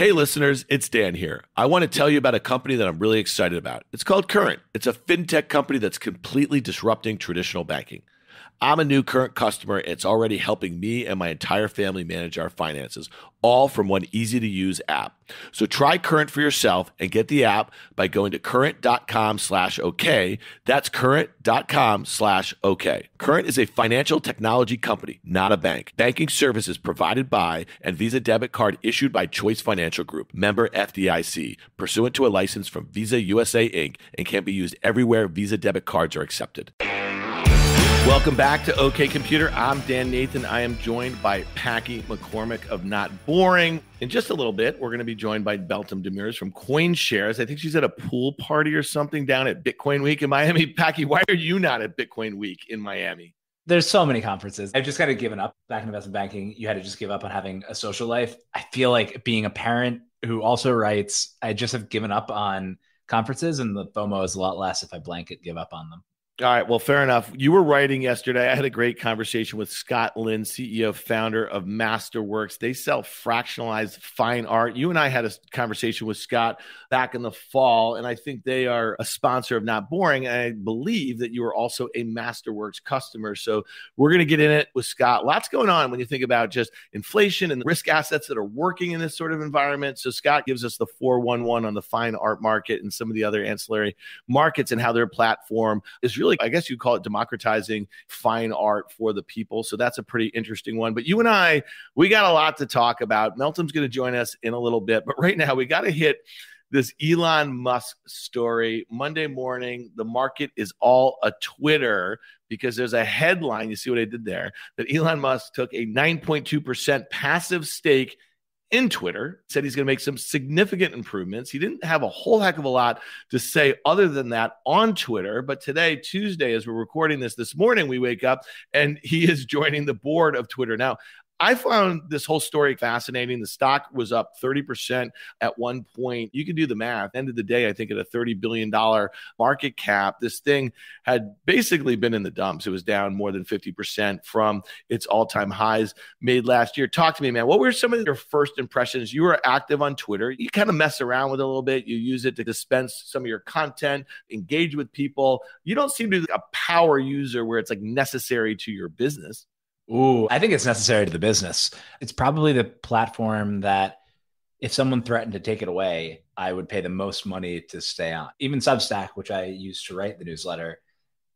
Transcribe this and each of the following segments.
Hey, listeners, it's Dan here. I want to tell you about a company that I'm really excited about. It's called Current. It's a fintech company that's completely disrupting traditional banking. I'm a new current customer. It's already helping me and my entire family manage our finances, all from one easy to use app. So try Current for yourself and get the app by going to current.com slash OK. That's current.com slash OK. Current is a financial technology company, not a bank. Banking services provided by and Visa debit card issued by Choice Financial Group, member FDIC, pursuant to a license from Visa USA Inc. and can be used everywhere Visa debit cards are accepted. Welcome back to OK Computer. I'm Dan Nathan. I am joined by Packy McCormick of Not Boring. In just a little bit, we're going to be joined by Meltem Demirors from CoinShares. I think she's at a pool party or something down at Bitcoin Week in Miami. Packy, why are you not at Bitcoin Week in Miami? There's so many conferences. I've just kind of given up back in investment banking. You had to just give up on having a social life. I feel like being a parent who also writes, I just have given up on conferences and the FOMO is a lot less if I blanket give up on them. All right. Well, fair enough. You were writing yesterday. I had a great conversation with Scott Lynn, CEO, founder of Masterworks. They sell fractionalized fine art. You and I had a conversation with Scott back in the fall, and I think they are a sponsor of Not Boring. And I believe that you are also a Masterworks customer. So we're going to get in it with Scott. Lots going on when you think about just inflation and the risk assets that are working in this sort of environment. So Scott gives us the 411 on the fine art market and some of the other ancillary markets and how their platform is really really, I guess you call it democratizing fine art for the people. So that's a pretty interesting one. But you and I, we got a lot to talk about. Meltem's going to join us in a little bit. But right now, we got to hit this Elon Musk story. Monday morning, the market is all a Twitter because there's a headline. You see what I did there? That Elon Musk took a 9.2% passive stake in Twitter, said he's going to make some significant improvements. He didn't have a whole heck of a lot to say other than that on Twitter. But today, Tuesday, as we're recording this this morning, we wake up and he is joining the board of Twitter. Now, I found this whole story fascinating. The stock was up 30% at one point. You can do the math. End of the day, I think at a $30 billion market cap, this thing had basically been in the dumps. It was down more than 50% from its all time highs made last year. Talk to me, man. What were some of your first impressions? You were active on Twitter. You kind of mess around with it a little bit. You use it to dispense some of your content, engage with people. You don't seem to be a power user where it's like necessary to your business. Ooh, I think it's necessary to the business. It's probably the platform that if someone threatened to take it away, I would pay the most money to stay on. Even Substack, which I use to write the newsletter,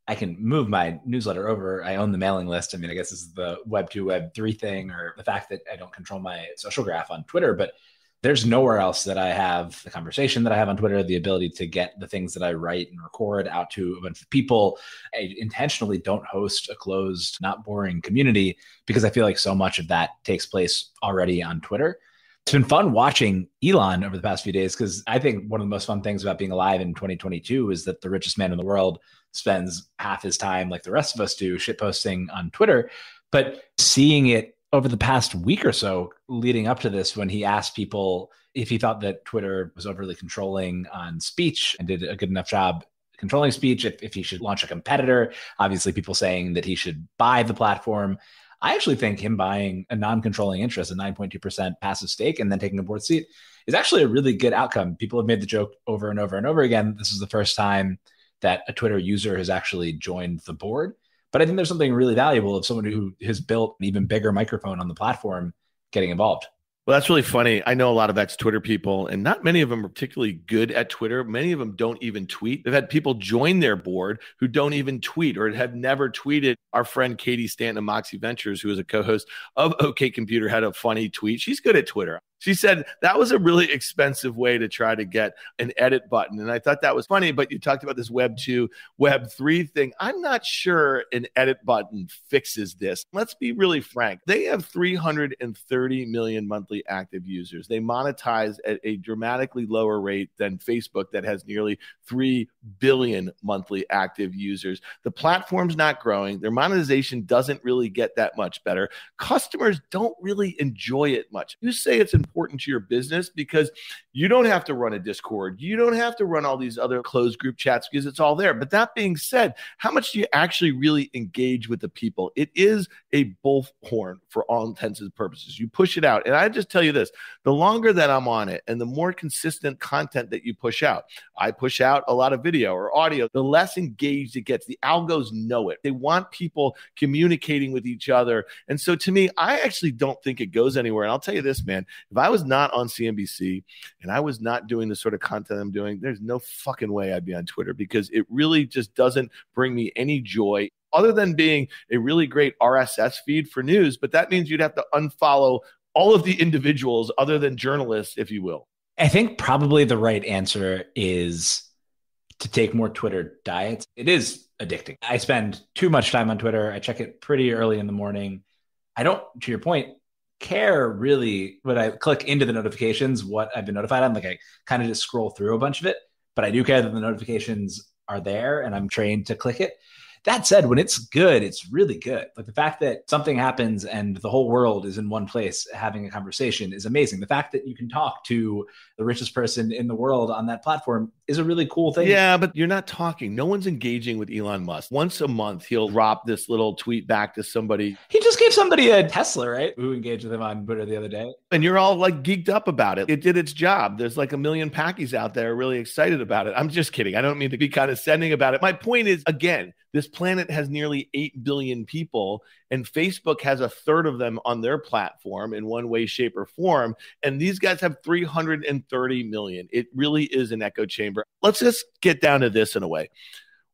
I can move my newsletter over. I own the mailing list. I mean, I guess this is the Web 2, Web 3 thing, or the fact that I don't control my social graph on Twitter, but there's nowhere else that I have the conversation that I have on Twitter, the ability to get the things that I write and record out to a bunch of people. I intentionally don't host a closed, not boring community because I feel like so much of that takes place already on Twitter. It's been fun watching Elon over the past few days because I think one of the most fun things about being alive in 2022 is that the richest man in the world spends half his time, like the rest of us do, shitposting on Twitter. But seeing it over the past week or so leading up to this when he asked people if he thought that Twitter was overly controlling on speech and did a good enough job controlling speech, if, if he should launch a competitor. Obviously, people saying that he should buy the platform. I actually think him buying a non controlling interest, a 9.2% passive stake, and then taking a board seat is actually a really good outcome. People have made the joke over and over and over again. This is the first time that a Twitter user has actually joined the board. But I think there's something really valuable of someone who has built an even bigger microphone on the platform getting involved. Well, that's really funny. I know a lot of ex Twitter people, and not many of them are particularly good at Twitter. Many of them don't even tweet. They've had people join their board who don't even tweet or have never tweeted. Our friend Katie Stanton of Moxie Ventures, who is a co host of OK Computer, had a funny tweet. She's good at Twitter. She said that was a really expensive way to try to get an edit button. And I thought that was funny, but you talked about this Web 2, Web 3 thing. I'm not sure an edit button fixes this. Let's be really frank. They have 330 million monthly active users. They monetize at a dramatically lower rate than Facebook, that has nearly 3 billion monthly active users. The platform's not growing. Their monetization doesn't really get that much better. Customers don't really enjoy it much. You say it's important important to your business because you don't have to run a Discord. You don't have to run all these other closed group chats because it's all there. But that being said, how much do you actually really engage with the people? It is a bullhorn for all intents and purposes. You push it out. And I just tell you this the longer that I'm on it and the more consistent content that you push out, I push out a lot of video or audio, the less engaged it gets. The algos know it. They want people communicating with each other. And so to me, I actually don't think it goes anywhere. And I'll tell you this, man, if I was not on CNBC and I was not doing the sort of content I'm doing, there's no fucking way I'd be on Twitter because it really just doesn't bring me any joy other than being a really great RSS feed for news. But that means you'd have to unfollow all of the individuals other than journalists, if you will. I think probably the right answer is to take more Twitter diets. It is addicting. I spend too much time on Twitter. I check it pretty early in the morning. I don't, to your point, care really when I click into the notifications what I've been notified on. Like I kind of just scroll through a bunch of it, but I do care that the notifications are there and I'm trained to click it. That said, when it's good, it's really good. Like the fact that something happens and the whole world is in one place having a conversation is amazing. The fact that you can talk to the richest person in the world on that platform is a really cool thing. Yeah, but you're not talking. No one's engaging with Elon Musk. Once a month, he'll drop this little tweet back to somebody. He just gave somebody a Tesla, right? Who engaged with him on Twitter the other day. And you're all like geeked up about it. It did its job. There's like a million packies out there really excited about it. I'm just kidding. I don't mean to be condescending about it. My point is, again, this planet has nearly 8 billion people, and Facebook has a third of them on their platform in one way, shape, or form. And these guys have 330 million. It really is an echo chamber. Let's just get down to this in a way.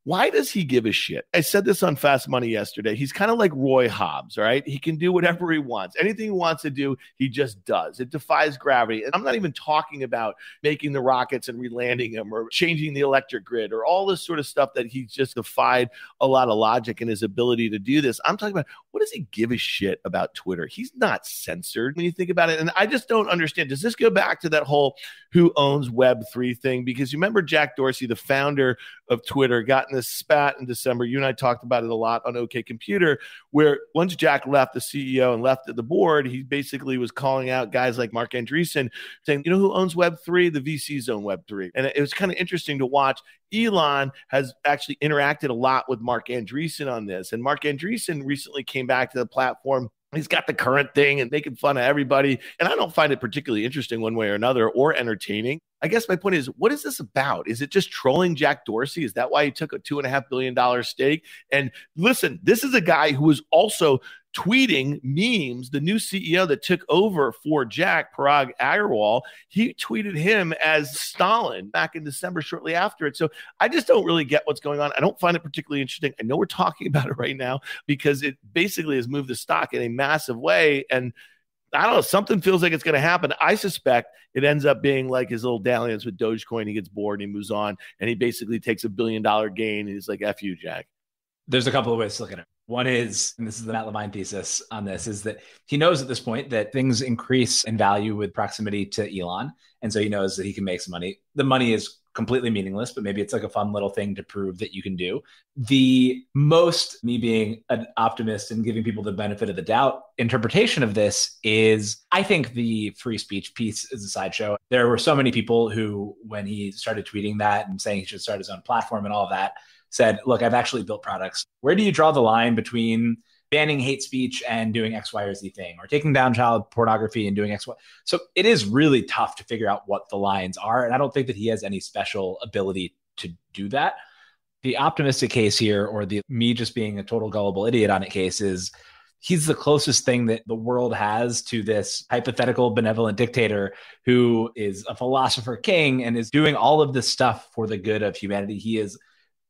Why does he give a shit? I said this on Fast Money yesterday. He's kind of like Roy Hobbs, right? He can do whatever he wants. Anything he wants to do, he just does. It defies gravity. And I'm not even talking about making the rockets and relanding them or changing the electric grid or all this sort of stuff that he's just defied a lot of logic and his ability to do this. I'm talking about what does he give a shit about Twitter? He's not censored when you think about it. And I just don't understand. Does this go back to that whole who owns Web3 thing? Because you remember Jack Dorsey, the founder of Twitter, got in this spat in December. You and I talked about it a lot on OK Computer, where once Jack left the CEO and left the board, he basically was calling out guys like Marc Andreessen, saying, you know who owns Web3? The VCs own Web3. And it was kind of interesting to watch. Elon has actually interacted a lot with Marc Andreessen on this. And Marc Andreessen recently came back to the platform He's got the current thing and making fun of everybody. And I don't find it particularly interesting one way or another or entertaining. I guess my point is, what is this about? Is it just trolling Jack Dorsey? Is that why he took a two and a half billion dollar stake? And listen, this is a guy who was also tweeting memes. The new CEO that took over for Jack Parag Agrawal, he tweeted him as Stalin back in December, shortly after it. So I just don't really get what's going on. I don't find it particularly interesting. I know we're talking about it right now because it basically has moved the stock in a massive way. And I don't know, something feels like it's going to happen. I suspect it ends up being like his little dalliance with Dogecoin. He gets bored and he moves on and he basically takes a billion dollar gain. He's like, F you, Jack. There's a couple of ways to look at it. One is, and this is the Matt Levine thesis on this, is that he knows at this point that things increase in value with proximity to Elon. And so he knows that he can make some money. The money is completely meaningless, but maybe it's like a fun little thing to prove that you can do. The most, me being an optimist and giving people the benefit of the doubt interpretation of this is I think the free speech piece is a sideshow. There were so many people who, when he started tweeting that and saying he should start his own platform and all that, said, Look, I've actually built products. Where do you draw the line between banning hate speech and doing X, Y, or Z thing, or taking down child pornography and doing X, Y. So it is really tough to figure out what the lines are. And I don't think that he has any special ability to do that. The optimistic case here, or the me just being a total gullible idiot on it case, is he's the closest thing that the world has to this hypothetical benevolent dictator who is a philosopher king and is doing all of this stuff for the good of humanity. He is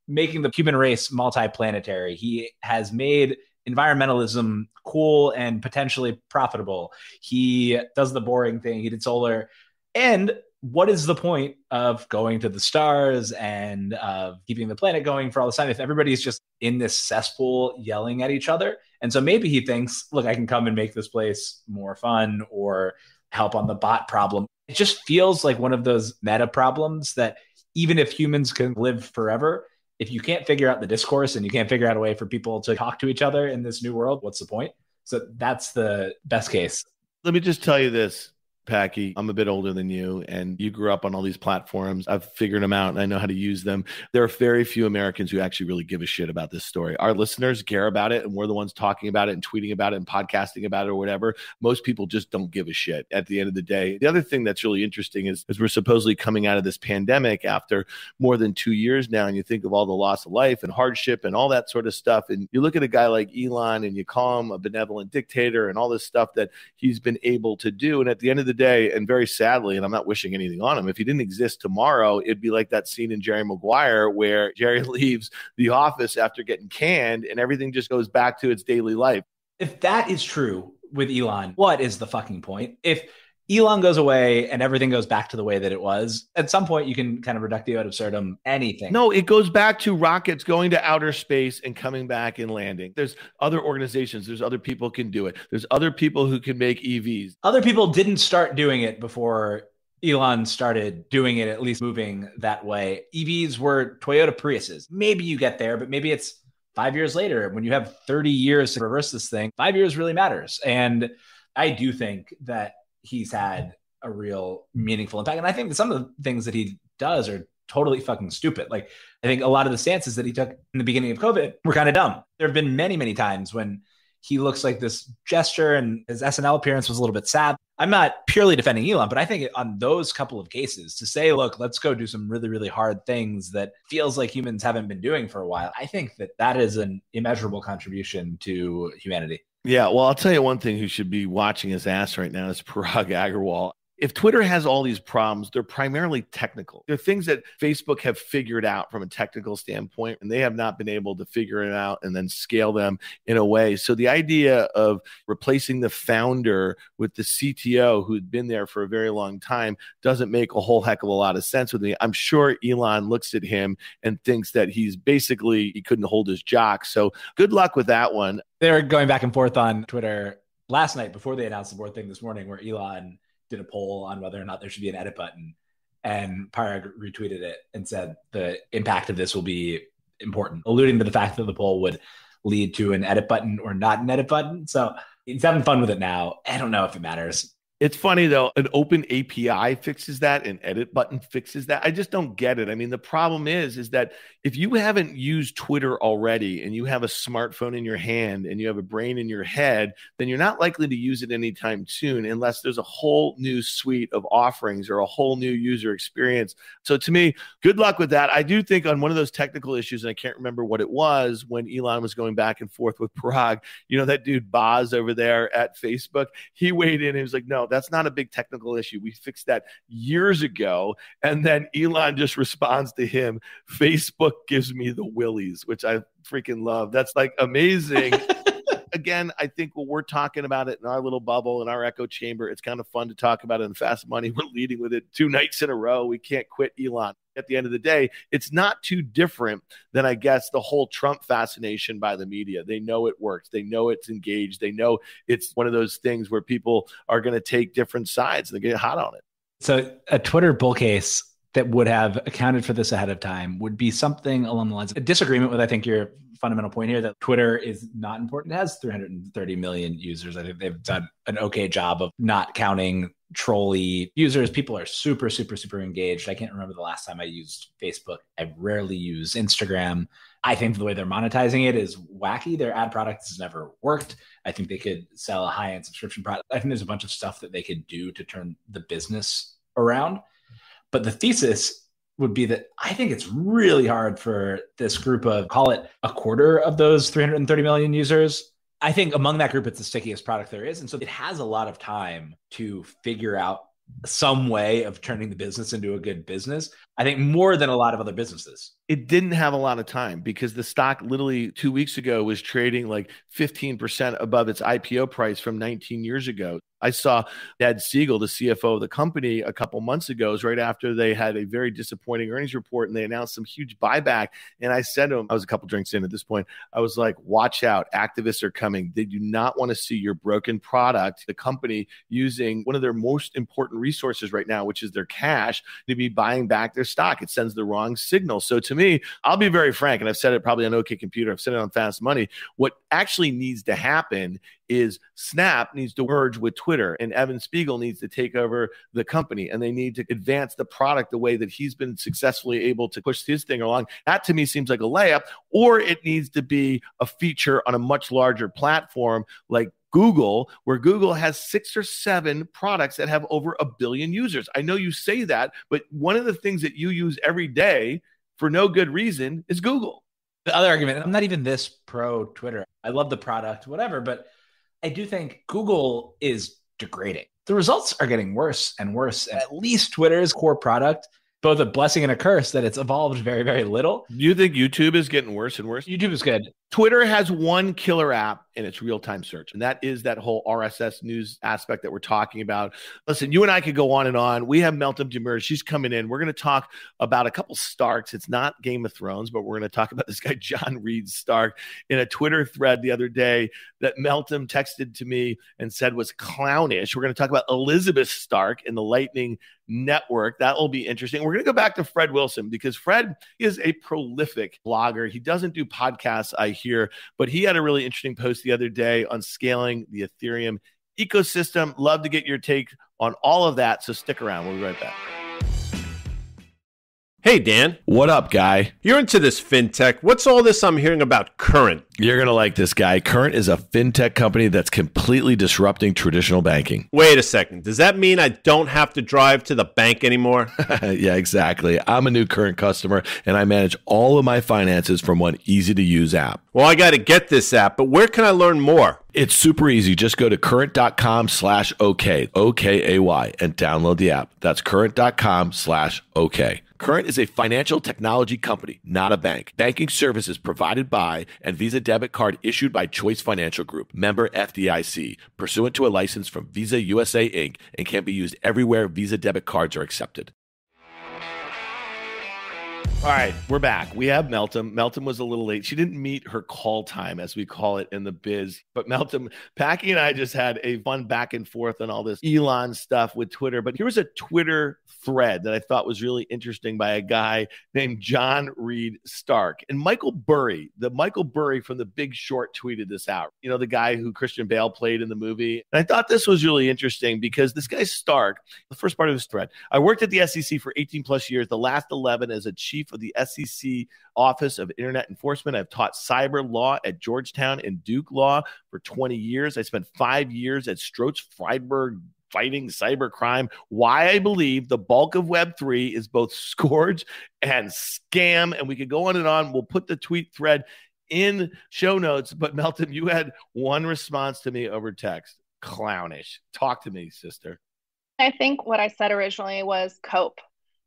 making the human race multi-planetary. He has made environmentalism cool and potentially profitable. He does the boring thing. He did solar. And what is the point of going to the stars and of keeping the planet going for all this time if everybody's just in this cesspool yelling at each other? And so maybe he thinks, look, I can come and make this place more fun or help on the bot problem. It just feels like one of those meta problems that even if humans can live forever, if you can't figure out the discourse and you can't figure out a way for people to talk to each other in this new world, what's the point? So that's the best case. Let me just tell you this Packy, I'm a bit older than you, and you grew up on all these platforms. I've figured them out and I know how to use them. There are very few Americans who actually really give a shit about this story. Our listeners care about it, and we're the ones talking about it and tweeting about it and podcasting about it or whatever. Most people just don't give a shit at the end of the day. The other thing that's really interesting is, is we're supposedly coming out of this pandemic after more than two years now, and you think of all the loss of life and hardship and all that sort of stuff. And you look at a guy like Elon and you call him a benevolent dictator and all this stuff that he's been able to do. And at the end of the day, and very sadly, and I'm not wishing anything on him, if he didn't exist tomorrow, it'd be like that scene in Jerry Maguire where Jerry leaves the office after getting canned and everything just goes back to its daily life. If that is true with Elon, what is the fucking point? If Elon goes away and everything goes back to the way that it was. At some point, you can kind of reductio ad absurdum anything. No, it goes back to rockets going to outer space and coming back and landing. There's other organizations, there's other people can do it. There's other people who can make EVs. Other people didn't start doing it before Elon started doing it, at least moving that way. EVs were Toyota Priuses. Maybe you get there, but maybe it's five years later when you have 30 years to reverse this thing. Five years really matters. And I do think that he's had a real meaningful impact. And I think some of the things that he does are totally fucking stupid. Like I think a lot of the stances that he took in the beginning of COVID were kind of dumb. There have been many, many times when he looks like this gesture and his SNL appearance was a little bit sad. I'm not purely defending Elon, but I think on those couple of cases to say, look, let's go do some really, really hard things that feels like humans haven't been doing for a while. I think that that is an immeasurable contribution to humanity. Yeah, well, I'll tell you one thing who should be watching his ass right now is Parag Agrawal if Twitter has all these problems, they're primarily technical. They're things that Facebook have figured out from a technical standpoint, and they have not been able to figure it out and then scale them in a way. So the idea of replacing the founder with the CTO who'd been there for a very long time doesn't make a whole heck of a lot of sense with me. I'm sure Elon looks at him and thinks that he's basically he couldn't hold his jock. So good luck with that one. They're going back and forth on Twitter last night before they announced the board thing this morning, where Elon did a poll on whether or not there should be an edit button, and Parag retweeted it and said the impact of this will be important, alluding to the fact that the poll would lead to an edit button or not an edit button. So he's having fun with it now. I don't know if it matters. It's funny though, an open API fixes that, an edit button fixes that. I just don't get it. I mean, the problem is is that if you haven't used Twitter already and you have a smartphone in your hand and you have a brain in your head, then you're not likely to use it anytime soon unless there's a whole new suite of offerings or a whole new user experience. So to me, good luck with that. I do think on one of those technical issues, and I can't remember what it was when Elon was going back and forth with Parag, you know, that dude Boz over there at Facebook, he weighed in and he was like, no, that's not a big technical issue. We fixed that years ago. And then Elon just responds to him Facebook gives me the willies, which I freaking love. That's like amazing. again, I think when we're talking about it in our little bubble, in our echo chamber, it's kind of fun to talk about it in fast money. We're leading with it two nights in a row. We can't quit Elon. At the end of the day, it's not too different than, I guess, the whole Trump fascination by the media. They know it works. They know it's engaged. They know it's one of those things where people are going to take different sides and get hot on it. So, a Twitter bull case that would have accounted for this ahead of time would be something along the lines of a disagreement with, I think, your fundamental point here that Twitter is not important. It has 330 million users. I think they've done an okay job of not counting trolly users. People are super, super, super engaged. I can't remember the last time I used Facebook. I rarely use Instagram. I think the way they're monetizing it is wacky. Their ad product has never worked. I think they could sell a high end subscription product. I think there's a bunch of stuff that they could do to turn the business around. But the thesis would be that I think it's really hard for this group of call it a quarter of those 330 million users. I think among that group, it's the stickiest product there is. And so it has a lot of time to figure out some way of turning the business into a good business. I think more than a lot of other businesses. It didn't have a lot of time because the stock literally two weeks ago was trading like 15% above its IPO price from 19 years ago. I saw Ned Segal, the CFO of the company, a couple months ago, right after they had a very disappointing earnings report and they announced some huge buyback. And I said to him, I was a couple drinks in at this point, I was like, watch out, activists are coming. They do not want to see your broken product, the company using one of their most important resources right now, which is their cash, to be buying back their stock. It sends the wrong signal. So to me, I'll be very frank, and I've said it probably on OK Computer, I've said it on Fast Money. What actually needs to happen is Snap needs to merge with Twitter, and Evan Spiegel needs to take over the company, and they need to advance the product the way that he's been successfully able to push his thing along. That to me seems like a layup, or it needs to be a feature on a much larger platform like Google, where Google has six or seven products that have over a billion users. I know you say that, but one of the things that you use every day for no good reason is Google. The other argument, I'm not even this pro Twitter. I love the product, whatever, but I do think Google is degrading. The results are getting worse and worse. At least Twitter's core product both a blessing and a curse that it's evolved very, very little. Do you think YouTube is getting worse and worse? YouTube is good. Twitter has one killer app and it's real time search. And that is that whole RSS news aspect that we're talking about. Listen, you and I could go on and on. We have Meltem Demirors. She's coming in. We're going to talk about a couple Starks. It's not Game of Thrones, but we're going to talk about this guy, John Reed Stark, in a Twitter thread the other day that Meltem texted to me and said was clownish. We're going to talk about Elizabeth Stark in the Lightning Network. That will be interesting. We're going to go back to Fred Wilson because Fred is a prolific blogger. He doesn't do podcasts, I hear, but he had a really interesting post the other day on scaling the Ethereum ecosystem. Love to get your take on all of that. So stick around. We'll be right back. Hey, Dan. What up, guy? You're into this fintech. What's all this I'm hearing about Current? You're going to like this guy. Current is a fintech company that's completely disrupting traditional banking. Wait a second. Does that mean I don't have to drive to the bank anymore? yeah, exactly. I'm a new Current customer and I manage all of my finances from one easy to use app. Well, I got to get this app, but where can I learn more? It's super easy. Just go to current.com slash OK, O-K-A-Y, and download the app. That's current.com slash OK. Current is a financial technology company, not a bank. Banking services provided by and Visa debit card issued by Choice Financial Group, member FDIC, pursuant to a license from Visa USA Inc., and can be used everywhere Visa debit cards are accepted. All right, we're back. We have Meltem. Meltem was a little late. She didn't meet her call time, as we call it in the biz. But Meltem, Packy and I just had a fun back and forth on all this Elon stuff with Twitter. But here was a Twitter thread that I thought was really interesting by a guy named John Reed Stark. And Michael Burry, the Michael Burry from The Big Short, tweeted this out. You know, the guy who Christian Bale played in the movie. And I thought this was really interesting because this guy Stark, the first part of his thread, I worked at the SEC for 18 plus years, the last 11 as a chief of the SEC Office of Internet Enforcement. I've taught cyber law at Georgetown and Duke Law for 20 years. I spent five years at Stroz Friedberg fighting cybercrime. Why I believe the bulk of Web3 is both scourge and scam. And we could go on and on. We'll put the tweet thread in show notes. But Meltem, you had one response to me over text clownish. Talk to me, sister. I think what I said originally was cope.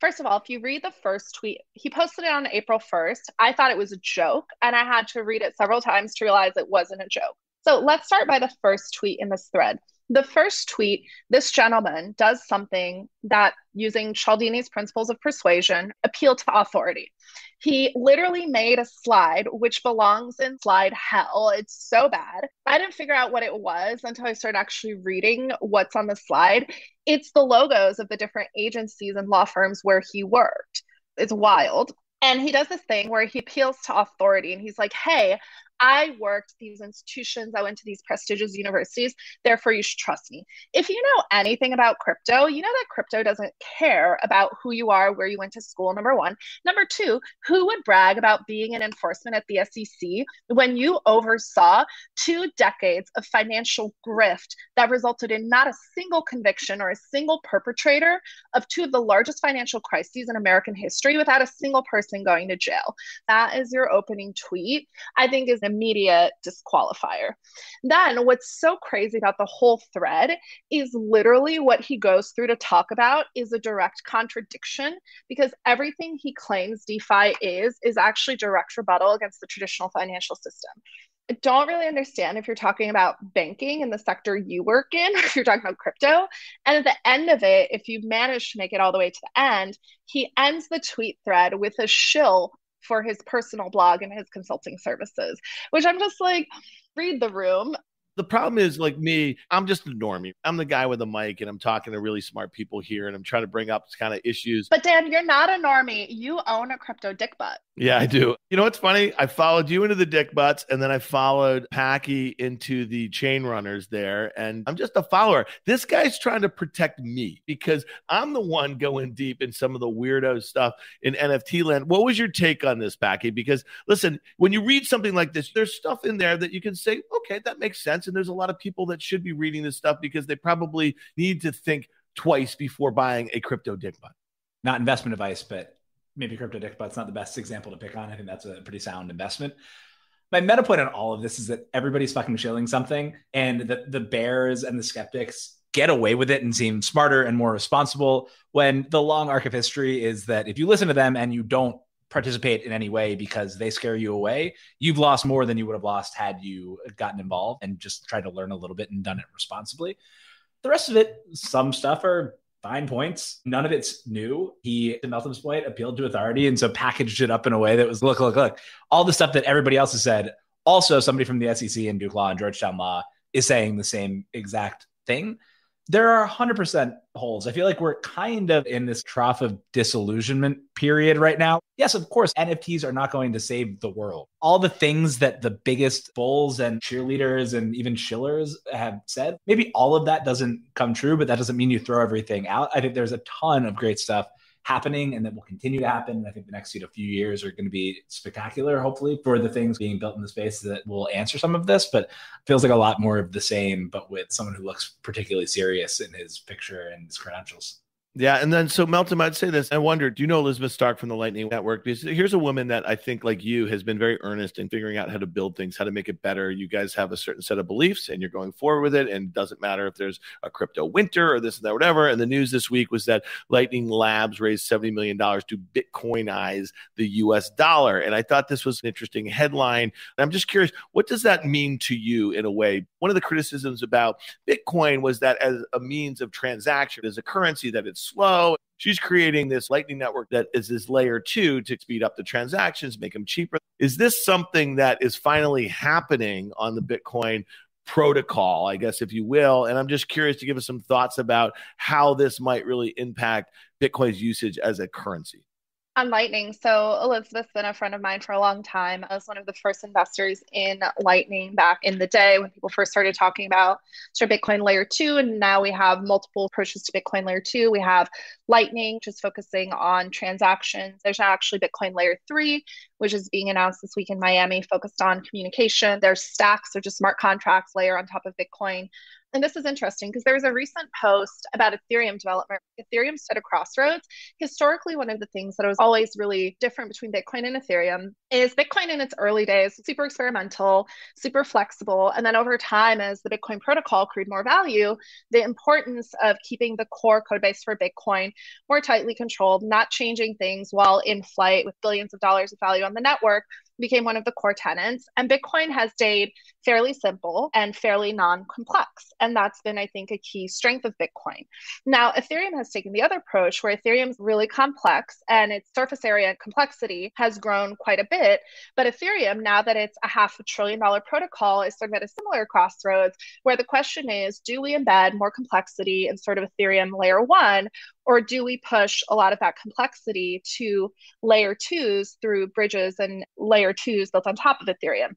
First of all, if you read the first tweet, he posted it on April 1st. I thought it was a joke, and I had to read it several times to realize it wasn't a joke. So let's start by the first tweet in this thread. The first tweet, this gentleman does something that, using Cialdini's principles of persuasion, appeal to authority. He literally made a slide which belongs in slide hell. It's so bad. I didn't figure out what it was until I started actually reading what's on the slide. It's the logos of the different agencies and law firms where he worked. It's wild. And he does this thing where he appeals to authority and he's like, hey, I worked these institutions, I went to these prestigious universities, therefore you should trust me. If you know anything about crypto, you know that crypto doesn't care about who you are, where you went to school, number one. Number two, who would brag about being an enforcement at the SEC when you oversaw two decades of financial grift that resulted in not a single conviction or a single perpetrator of two of the largest financial crises in American history without a single person going to jail? That is your opening tweet. I think is immediate disqualifier. Then, what's so crazy about the whole thread is literally what he goes through to talk about is a direct contradiction because everything he claims DeFi is, is actually direct rebuttal against the traditional financial system. I don't really understand if you're talking about banking in the sector you work in, if you're talking about crypto. And at the end of it, if you manage to make it all the way to the end, he ends the tweet thread with a shill for his personal blog and his consulting services, which I'm just like, read the room. The problem is, like me, I'm just a normie. I'm the guy with a mic and I'm talking to really smart people here and I'm trying to bring up kind of issues. But Dan, you're not a normie. You own a crypto dick butt. Yeah, I do. You know what's funny? I followed you into the dick butts and then I followed Packy into the chain runners there. And I'm just a follower. This guy's trying to protect me because I'm the one going deep in some of the weirdo stuff in NFT land. What was your take on this, Packy? Because listen, when you read something like this, there's stuff in there that you can say, okay, that makes sense. And there's a lot of people that should be reading this stuff because they probably need to think twice before buying a crypto dick butt. Not investment advice, but maybe crypto dick butt's not the best example to pick on. I think that's a pretty sound investment. My meta point on all of this is that everybody's fucking shilling something, and the the bears and the skeptics get away with it and seem smarter and more responsible. When the long arc of history is that if you listen to them and you don't participate in any way because they scare you away, you've lost more than you would have lost had you gotten involved and just tried to learn a little bit and done it responsibly. The rest of it, some stuff are fine points. None of it's new. He, to Meltem's point, appealed to authority and so packaged it up in a way that was look, look, look. All the stuff that everybody else has said. Also, somebody from the SEC and Duke Law and Georgetown Law is saying the same exact thing there are 100% holes. I feel like we're kind of in this trough of disillusionment period right now. Yes, of course, NFTs are not going to save the world. All the things that the biggest bulls and cheerleaders and even shillers have said, maybe all of that doesn't come true, but that doesn't mean you throw everything out. I think there's a ton of great stuff happening and that will continue to happen. I think the next you know, few years are going to be spectacular, hopefully, for the things being built in the space that will answer some of this. But feels like a lot more of the same, but with someone who looks particularly serious in his picture and his credentials. Yeah, and then so Meltem, I'd say this. I wonder, do you know Elizabeth Stark from the Lightning Network? Because here's a woman that I think, like you, has been very earnest in figuring out how to build things, how to make it better. You guys have a certain set of beliefs, and you're going forward with it. And it doesn't matter if there's a crypto winter or this and that, whatever. And the news this week was that Lightning Labs raised seventy million dollars to Bitcoinize the U.S. dollar. And I thought this was an interesting headline. And I'm just curious, what does that mean to you in a way? One of the criticisms about Bitcoin was that as a means of transaction, as a currency, that it's slow. She's creating this Lightning Network that is this layer two to speed up the transactions, make them cheaper. Is this something that is finally happening on the Bitcoin protocol, I guess, if you will? And I'm just curious to give us some thoughts about how this might really impact Bitcoin's usage as a currency on Lightning. So Elizabeth's been a friend of mine for a long time. I was one of the first investors in Lightning back in the day when people first started talking about sort of Bitcoin layer two. And now we have multiple approaches to Bitcoin layer two. We have Lightning, just focusing on transactions. There's actually Bitcoin layer three, which is being announced this week in Miami, focused on communication. There's stacks, or just smart contracts layer on top of Bitcoin and this is interesting because there was a recent post about Ethereum development. Ethereum stood at a crossroads. Historically, one of the things that was always really different between Bitcoin and Ethereum is Bitcoin in its early days, super experimental, super flexible. And then over time, as the Bitcoin protocol accrued more value, the importance of keeping the core code base for Bitcoin more tightly controlled, not changing things while in flight with billions of dollars of value on the network became one of the core tenants. And Bitcoin has stayed fairly simple and fairly non complex. And that's been, I think, a key strength of Bitcoin. Now, Ethereum has taken the other approach where Ethereum's really complex and its surface area complexity has grown quite a bit. But Ethereum, now that it's a half a trillion dollar protocol, is sort of at a similar crossroads where the question is do we embed more complexity in sort of Ethereum layer one, or do we push a lot of that complexity to layer twos through bridges and layer twos built on top of Ethereum?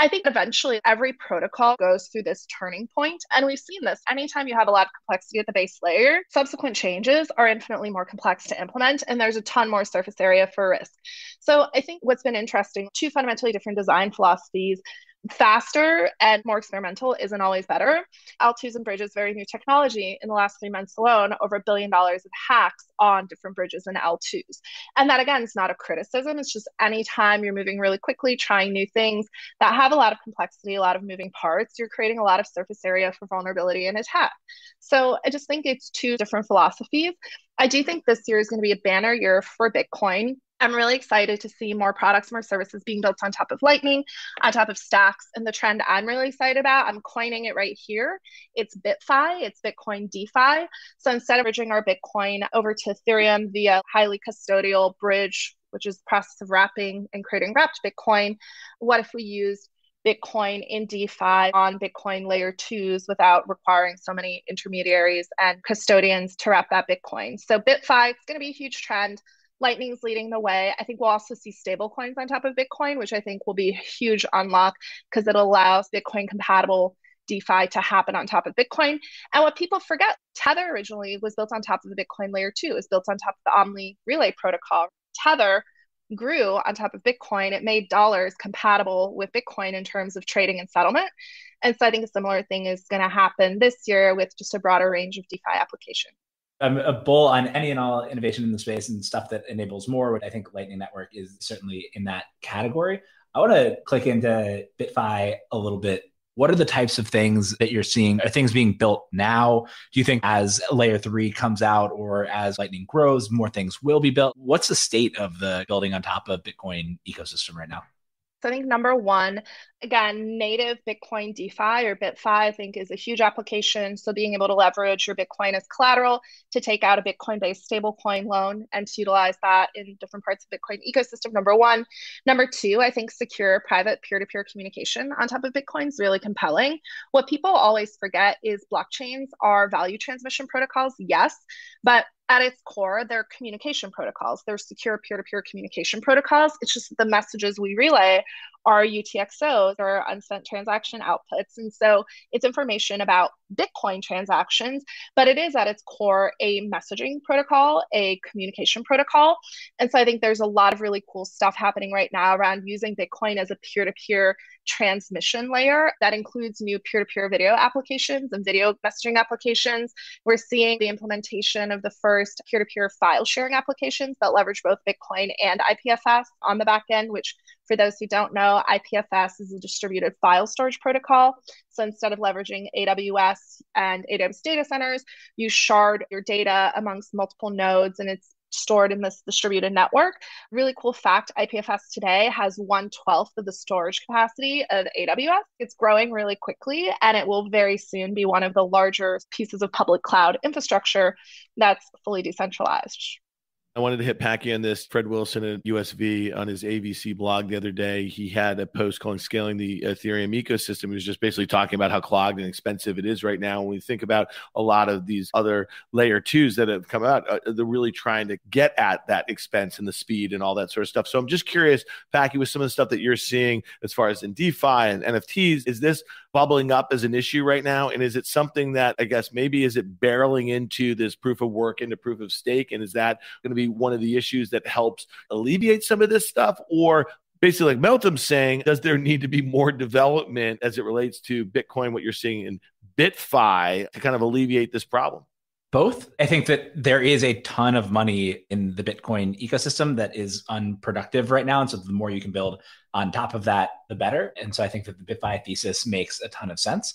I think eventually every protocol goes through this turning point, And we've seen this anytime you have a lot of complexity at the base layer, subsequent changes are infinitely more complex to implement, and there's a ton more surface area for risk. So I think what's been interesting, two fundamentally different design philosophies faster and more experimental isn't always better. L2s and bridges, very new technology. In the last three months alone, over a billion dollars of hacks on different bridges and L2s. And that, again, is not a criticism. It's just anytime you're moving really quickly, trying new things that have a lot of complexity, a lot of moving parts, you're creating a lot of surface area for vulnerability and attack. So I just think it's two different philosophies. I do think this year is going to be a banner year for Bitcoin I'm really excited to see more products, more services being built on top of Lightning, on top of Stacks. And the trend I'm really excited about, I'm coining it right here. It's BitFi, it's Bitcoin DeFi. So instead of bridging our Bitcoin over to Ethereum via highly custodial bridge, which is process of wrapping and creating wrapped Bitcoin, what if we use Bitcoin in DeFi on Bitcoin layer twos without requiring so many intermediaries and custodians to wrap that Bitcoin. So BitFi is going to be a huge trend. Lightning's leading the way. I think we'll also see stable coins on top of Bitcoin, which I think will be a huge unlock because it allows Bitcoin compatible DeFi to happen on top of Bitcoin. And what people forget, Tether originally was built on top of the Bitcoin layer two, it was built on top of the Omni Layer protocol. Tether grew on top of Bitcoin. It made dollars compatible with Bitcoin in terms of trading and settlement. And so I think a similar thing is going to happen this year with just a broader range of DeFi applications. I'm a bull on any and all innovation in the space and stuff that enables more. What I think Lightning Network is certainly in that category. I want to click into BitFi a little bit what are the types of things that you're seeing? Are things being built now? Do you think as layer three comes out or as Lightning grows, more things will be built? What's the state of the building on top of Bitcoin ecosystem right now? So I think number one, again, native Bitcoin DeFi or BitFi, I think is a huge application. So being able to leverage your Bitcoin as collateral to take out a Bitcoin based stablecoin loan and to utilize that in different parts of Bitcoin ecosystem, number one. Number two, I think secure private peer to peer communication on top of Bitcoin is really compelling. What people always forget is blockchains are value transmission protocols, yes, but at its core, they're communication protocols. They're secure peer to peer communication protocols. It's just the messages we relay are UTXOs or unspent transaction outputs. And so it's information about Bitcoin transactions, but it is at its core a messaging protocol, a communication protocol. And so I think there's a lot of really cool stuff happening right now around using Bitcoin as a peer to peer transmission layer that includes new peer to peer video applications and video messaging applications. We're seeing the implementation of the first peer to peer file sharing applications that leverage both Bitcoin and IPFS on the back end, which for those who don't know, IPFS is a distributed file storage protocol. So instead of leveraging AWS and AWS data centers, you shard your data amongst multiple nodes and it's stored in this distributed network. Really cool fact IPFS today has one twelfth of the storage capacity of AWS. It's growing really quickly and it will very soon be one of the larger pieces of public cloud infrastructure that's fully decentralized. I wanted to hit Packy on this. Fred Wilson at USV on his AVC blog the other day, he had a post calling scaling the Ethereum ecosystem. He was just basically talking about how clogged and expensive it is right now. When we think about a lot of these other layer twos that have come out, uh, they're really trying to get at that expense and the speed and all that sort of stuff. So I'm just curious, Packy, with some of the stuff that you're seeing as far as in DeFi and NFTs, is this bubbling up as an issue right now? And is it something that I guess maybe is it barreling into this proof of work into proof of stake? And is that going to be one of the issues that helps alleviate some of this stuff? Or basically, like Meltem's saying, does there need to be more development as it relates to Bitcoin, what you're seeing in BitFi to kind of alleviate this problem? Both. I think that there is a ton of money in the Bitcoin ecosystem that is unproductive right now. And so the more you can build on top of that, the better. And so I think that the BitFi thesis makes a ton of sense.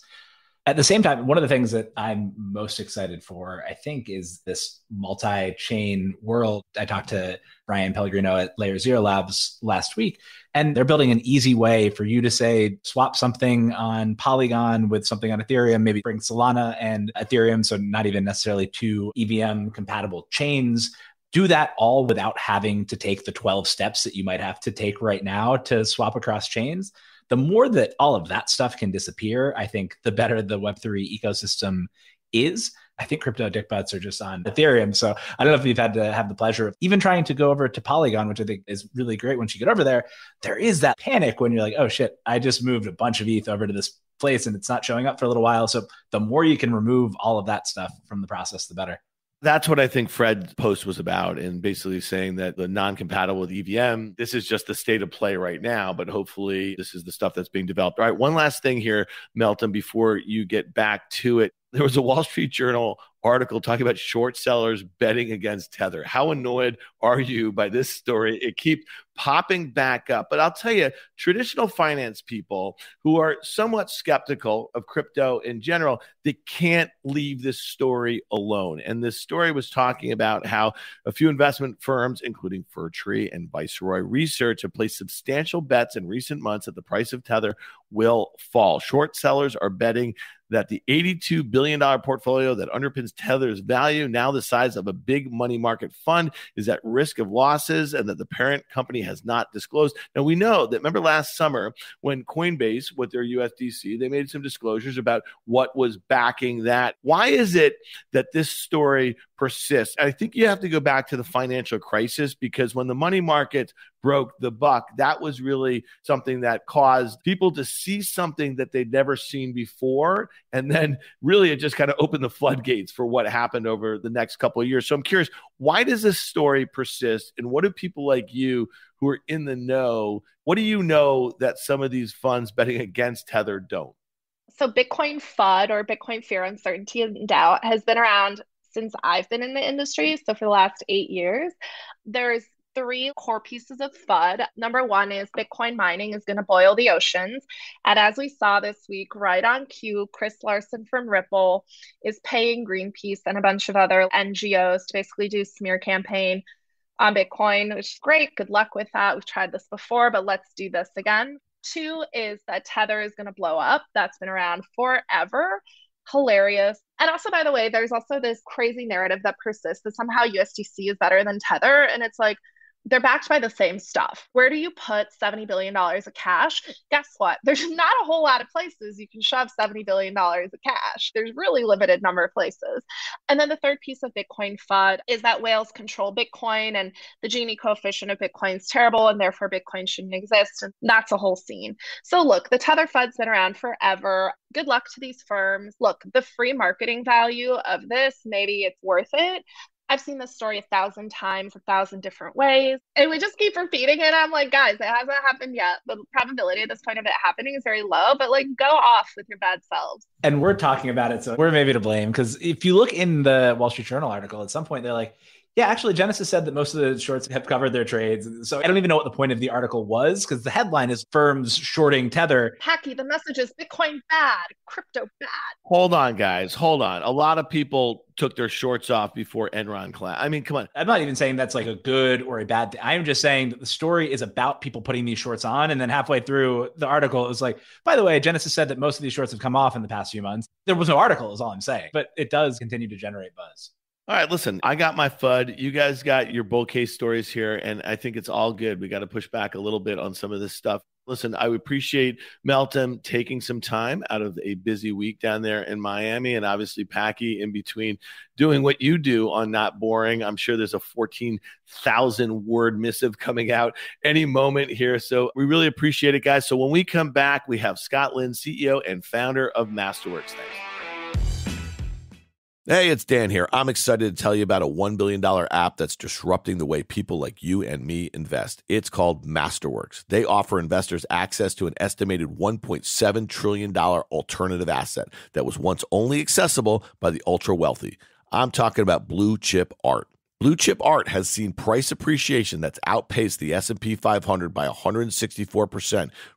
At the same time, one of the things that I'm most excited for, I think, is this multi chain world. I talked to Brian Pellegrino at Layer Zero Labs last week, and they're building an easy way for you to say, swap something on Polygon with something on Ethereum, maybe bring Solana and Ethereum. So, not even necessarily two EVM compatible chains. Do that all without having to take the 12 steps that you might have to take right now to swap across chains the more that all of that stuff can disappear, I think the better the Web3 ecosystem is. I think crypto dick butts are just on Ethereum. So I don't know if you've had to have the pleasure of even trying to go over to Polygon, which I think is really great once you get over there. There is that panic when you're like, oh shit, I just moved a bunch of ETH over to this place and it's not showing up for a little while. So the more you can remove all of that stuff from the process, the better. That's what I think Fred's post was about, and basically saying that the non compatible with EVM, this is just the state of play right now, but hopefully this is the stuff that's being developed. All right, one last thing here, Meltem, before you get back to it. There was a Wall Street Journal article talking about short sellers betting against Tether. How annoyed are you by this story? It keeps popping back up. But I'll tell you, traditional finance people who are somewhat skeptical of crypto in general, they can't leave this story alone. And this story was talking about how a few investment firms, including Fir Tree and Viceroy Research, have placed substantial bets in recent months that the price of Tether will fall. Short sellers are betting that the $82 billion portfolio that underpins Tether's value, now the size of a big money market fund, is at risk of losses and that the parent company has not disclosed. Now, we know that, remember last summer when Coinbase, with their USDC, they made some disclosures about what was backing that. Why is it that this story persists? I think you have to go back to the financial crisis because when the money market broke the buck, that was really something that caused people to see something that they'd never seen before. And then really it just kind of opened the floodgates for what happened over the next couple of years. So I'm curious, why does this story persist? And what do people like you who are in the know, what do you know that some of these funds betting against Tether don't? So Bitcoin FUD or Bitcoin fear, uncertainty, and doubt has been around since I've been in the industry. So for the last eight years, there's three core pieces of FUD. Number one is Bitcoin mining is going to boil the oceans. And as we saw this week, right on cue, Chris Larsen from Ripple is paying Greenpeace and a bunch of other NGOs to basically do smear campaign on Bitcoin, which is great. Good luck with that. We've tried this before, but let's do this again. Two is that Tether is going to blow up. That's been around forever hilarious. And also, by the way, there's also this crazy narrative that persists that somehow USDC is better than Tether. And it's like, they're backed by the same stuff. Where do you put $70 billion of cash? Guess what? There's not a whole lot of places you can shove $70 billion of cash. There's really limited number of places. And then the third piece of Bitcoin FUD is that whales control Bitcoin and the Gini coefficient of Bitcoin is terrible and therefore Bitcoin shouldn't exist. And that's a whole scene. So look, the Tether FUD's been around forever. Good luck to these firms. Look, the free marketing value of this, maybe it's worth it. I've seen this story a thousand times, a thousand different ways. And we just keep repeating it. I'm like, guys, it hasn't happened yet. The probability at this point of it happening is very low, but like go off with your bad selves. And we're talking about it. So we're maybe to blame. Because if you look in the Wall Street Journal article, at some point they're like, yeah, actually, Genesis said that most of the shorts have covered their trades. So I don't even know what the point of the article was because the headline is firms shorting Tether. Packy, the message is Bitcoin bad, crypto bad. Hold on, guys. Hold on. A lot of people took their shorts off before Enron collapsed. I mean, come on. I'm not even saying that's like a good or a bad thing. I'm just saying that the story is about people putting these shorts on. And then halfway through the article, it was like, by the way, Genesis said that most of these shorts have come off in the past few months. There was no article, is all I'm saying. But it does continue to generate buzz. All right, listen, I got my FUD. You guys got your bull case stories here, and I think it's all good. We got to push back a little bit on some of this stuff. Listen, I would appreciate Meltem taking some time out of a busy week down there in Miami, and obviously Packy in between doing what you do on Not Boring. I'm sure there's a 14,000 word missive coming out any moment here. So we really appreciate it, guys. So when we come back, we have Scott Lynn, CEO and founder of Masterworks. Thanks. Hey, it's Dan here. I'm excited to tell you about a $1 billion app that's disrupting the way people like you and me invest. It's called Masterworks. They offer investors access to an estimated $1.7 trillion alternative asset that was once only accessible by the ultra wealthy. I'm talking about blue chip art. Blue chip art has seen price appreciation that's outpaced the S&P 500 by 164%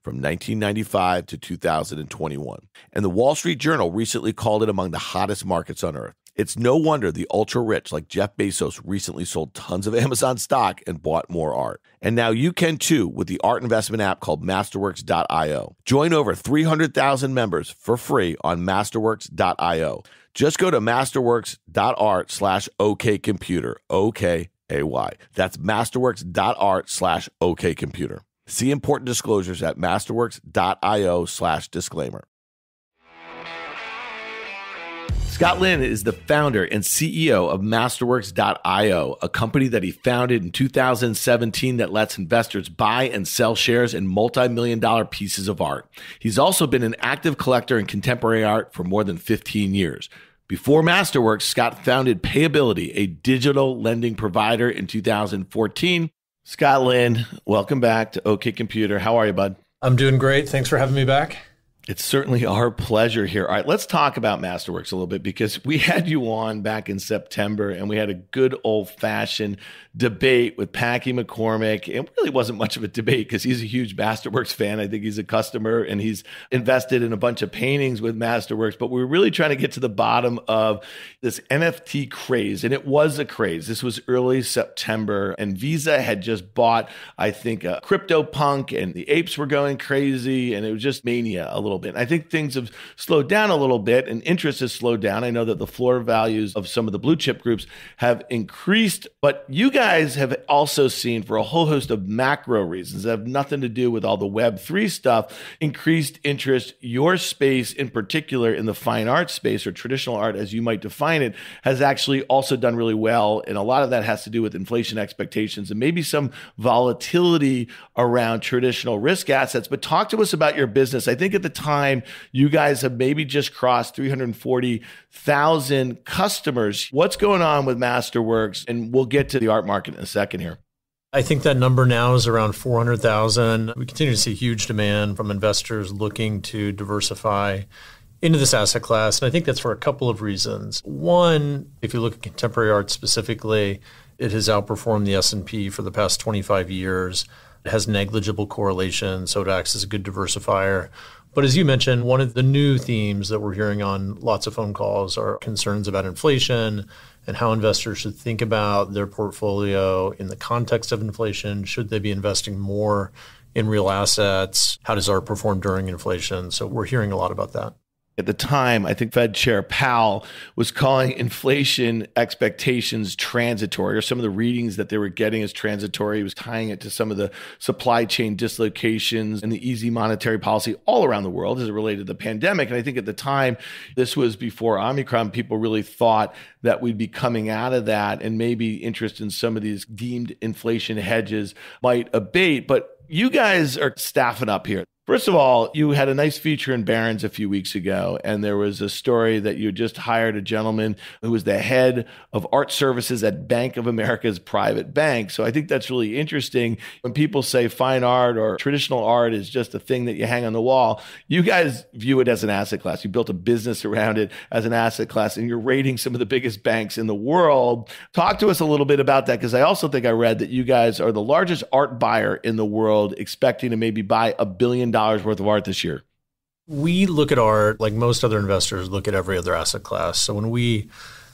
from 1995 to 2021. And the Wall Street Journal recently called it among the hottest markets on earth. It's no wonder the ultra rich like Jeff Bezos recently sold tons of Amazon stock and bought more art. And now you can too with the art investment app called Masterworks.io. Join over 300,000 members for free on Masterworks.io. Just go to masterworks.art slash okcomputer, O-K-A-Y. A Y. That's masterworks.art slash okcomputer. See important disclosures at masterworks.io slash disclaimer. Scott Lynn is the founder and CEO of Masterworks.io, a company that he founded in 2017 that lets investors buy and sell shares in multi million dollar pieces of art. He's also been an active collector in contemporary art for more than 15 years. Before Masterworks, Scott founded Payability, a digital lending provider, in 2014. Scott Lynn, welcome back to OK Computer. How are you, bud? I'm doing great. Thanks for having me back. It's certainly our pleasure here. All right, let's talk about Masterworks a little bit because we had you on back in September and we had a good old fashioned debate with Packy McCormick. It really wasn't much of a debate because he's a huge Masterworks fan. I think he's a customer and he's invested in a bunch of paintings with Masterworks. But we were really trying to get to the bottom of this NFT craze. And it was a craze. This was early September and Visa had just bought, I think, a CryptoPunk and the apes were going crazy and it was just mania a little little bit. I think things have slowed down a little bit and interest has slowed down. I know that the floor values of some of the blue chip groups have increased, but you guys have also seen for a whole host of macro reasons that have nothing to do with all the Web3 stuff, increased interest. Your space in particular in the fine art space or traditional art, as you might define it, has actually also done really well. And a lot of that has to do with inflation expectations and maybe some volatility around traditional risk assets. But talk to us about your business. I think at the time you guys have maybe just crossed 340,000 customers. What's going on with Masterworks? And we'll get to the art market in a second here. I think that number now is around 400,000. We continue to see huge demand from investors looking to diversify into this asset class. And I think that's for a couple of reasons. One, if you look at contemporary art specifically, it has outperformed the S&P for the past 25 years. It has negligible correlation, so it acts as a good diversifier. But as you mentioned, one of the new themes that we're hearing on lots of phone calls are concerns about inflation and how investors should think about their portfolio in the context of inflation. Should they be investing more in real assets? How does art perform during inflation? So we're hearing a lot about that. At the time, I think Fed Chair Powell was calling inflation expectations transitory, or some of the readings that they were getting as transitory. He was tying it to some of the supply chain dislocations and the easy monetary policy all around the world as it related to the pandemic. And I think at the time, this was before Omicron, people really thought that we'd be coming out of that and maybe interest in some of these deemed inflation hedges might abate. But you guys are staffing up here. First of all, you had a nice feature in Barron's a few weeks ago, and there was a story that you just hired a gentleman who was the head of art services at Bank of America's private bank. So I think that's really interesting. When people say fine art or traditional art is just a thing that you hang on the wall, you guys view it as an asset class. You built a business around it as an asset class, and you're rating some of the biggest banks in the world. Talk to us a little bit about that, because I also think I read that you guys are the largest art buyer in the world, expecting to maybe buy a billion dollars worth of art this year? We look at art like most other investors look at every other asset class. So when we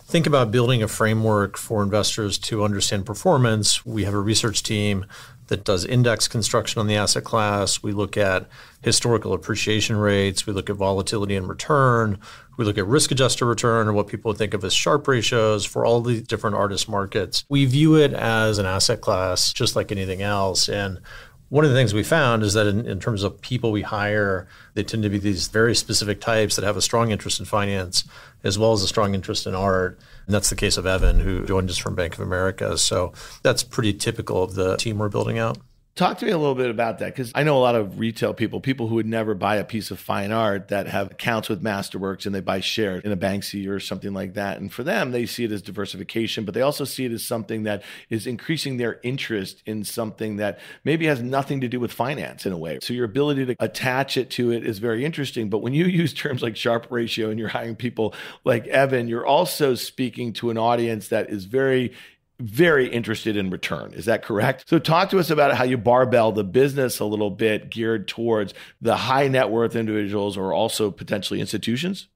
think about building a framework for investors to understand performance, we have a research team that does index construction on the asset class. We look at historical appreciation rates. We look at volatility and return. We look at risk adjusted return or what people think of as Sharpe ratios for all the different artist markets. We view it as an asset class just like anything else. And one of the things we found is that in, in, terms of people we hire, they tend to be these very specific types that have a strong interest in finance as well as a strong interest in art. And that's the case of Evan, who joined us from Bank of America. So that's pretty typical of the team we're building out. Talk to me a little bit about that because I know a lot of retail people, people who would never buy a piece of fine art that have accounts with Masterworks and they buy shares in a Banksy or something like that. And for them, they see it as diversification, but they also see it as something that is increasing their interest in something that maybe has nothing to do with finance in a way. So your ability to attach it to it is very interesting. But when you use terms like Sharpe ratio and you're hiring people like Evan, you're also speaking to an audience that is very very interested in return. Is that correct? So, talk to us about how you barbell the business a little bit geared towards the high net worth individuals or also potentially institutions.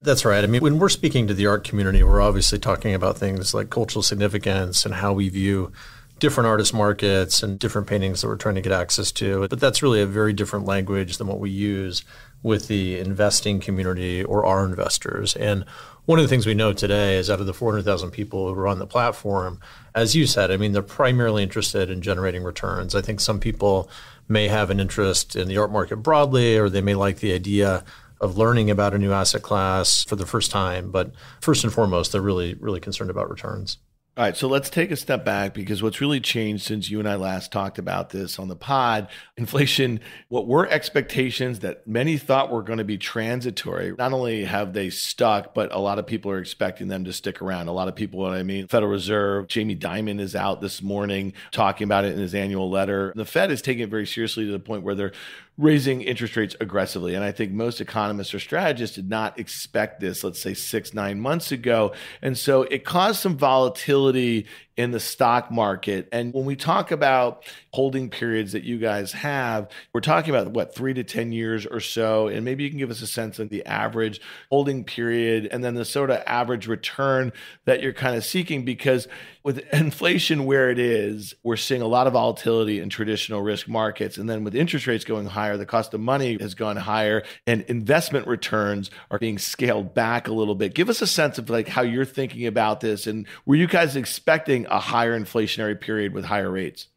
That's right. I mean, when we're speaking to the art community, we're obviously talking about things like cultural significance and how we view different artist markets and different paintings that we're trying to get access to. But that's really a very different language than what we use with the investing community or our investors. And one of the things we know today is out of the 400,000 people who are on the platform, as you said, I mean, they're primarily interested in generating returns. I think some people may have an interest in the art market broadly, or they may like the idea of learning about a new asset class for the first time. But first and foremost, they're really, really concerned about returns. All right, so let's take a step back because what's really changed since you and I last talked about this on the pod, inflation, what were expectations that many thought were going to be transitory, not only have they stuck, but a lot of people are expecting them to stick around. A lot of people, what I mean, Federal Reserve, Jamie Dimon is out this morning talking about it in his annual letter. The Fed is taking it very seriously to the point where they're raising interest rates aggressively. And I think most economists or strategists did not expect this, let's say six, nine months ago. And so it caused some volatility in the stock market. And when we talk about holding periods that you guys have, we're talking about what, three to 10 years or so. And maybe you can give us a sense of the average holding period and then the sort of average return that you're kind of seeking. Because with inflation where it is, we're seeing a lot of volatility in traditional risk markets. And then with interest rates going higher, higher, the cost of money has gone higher, and investment returns are being scaled back a little bit. Give us a sense of like how you're thinking about this, and were you guys expecting a higher inflationary period with higher rates?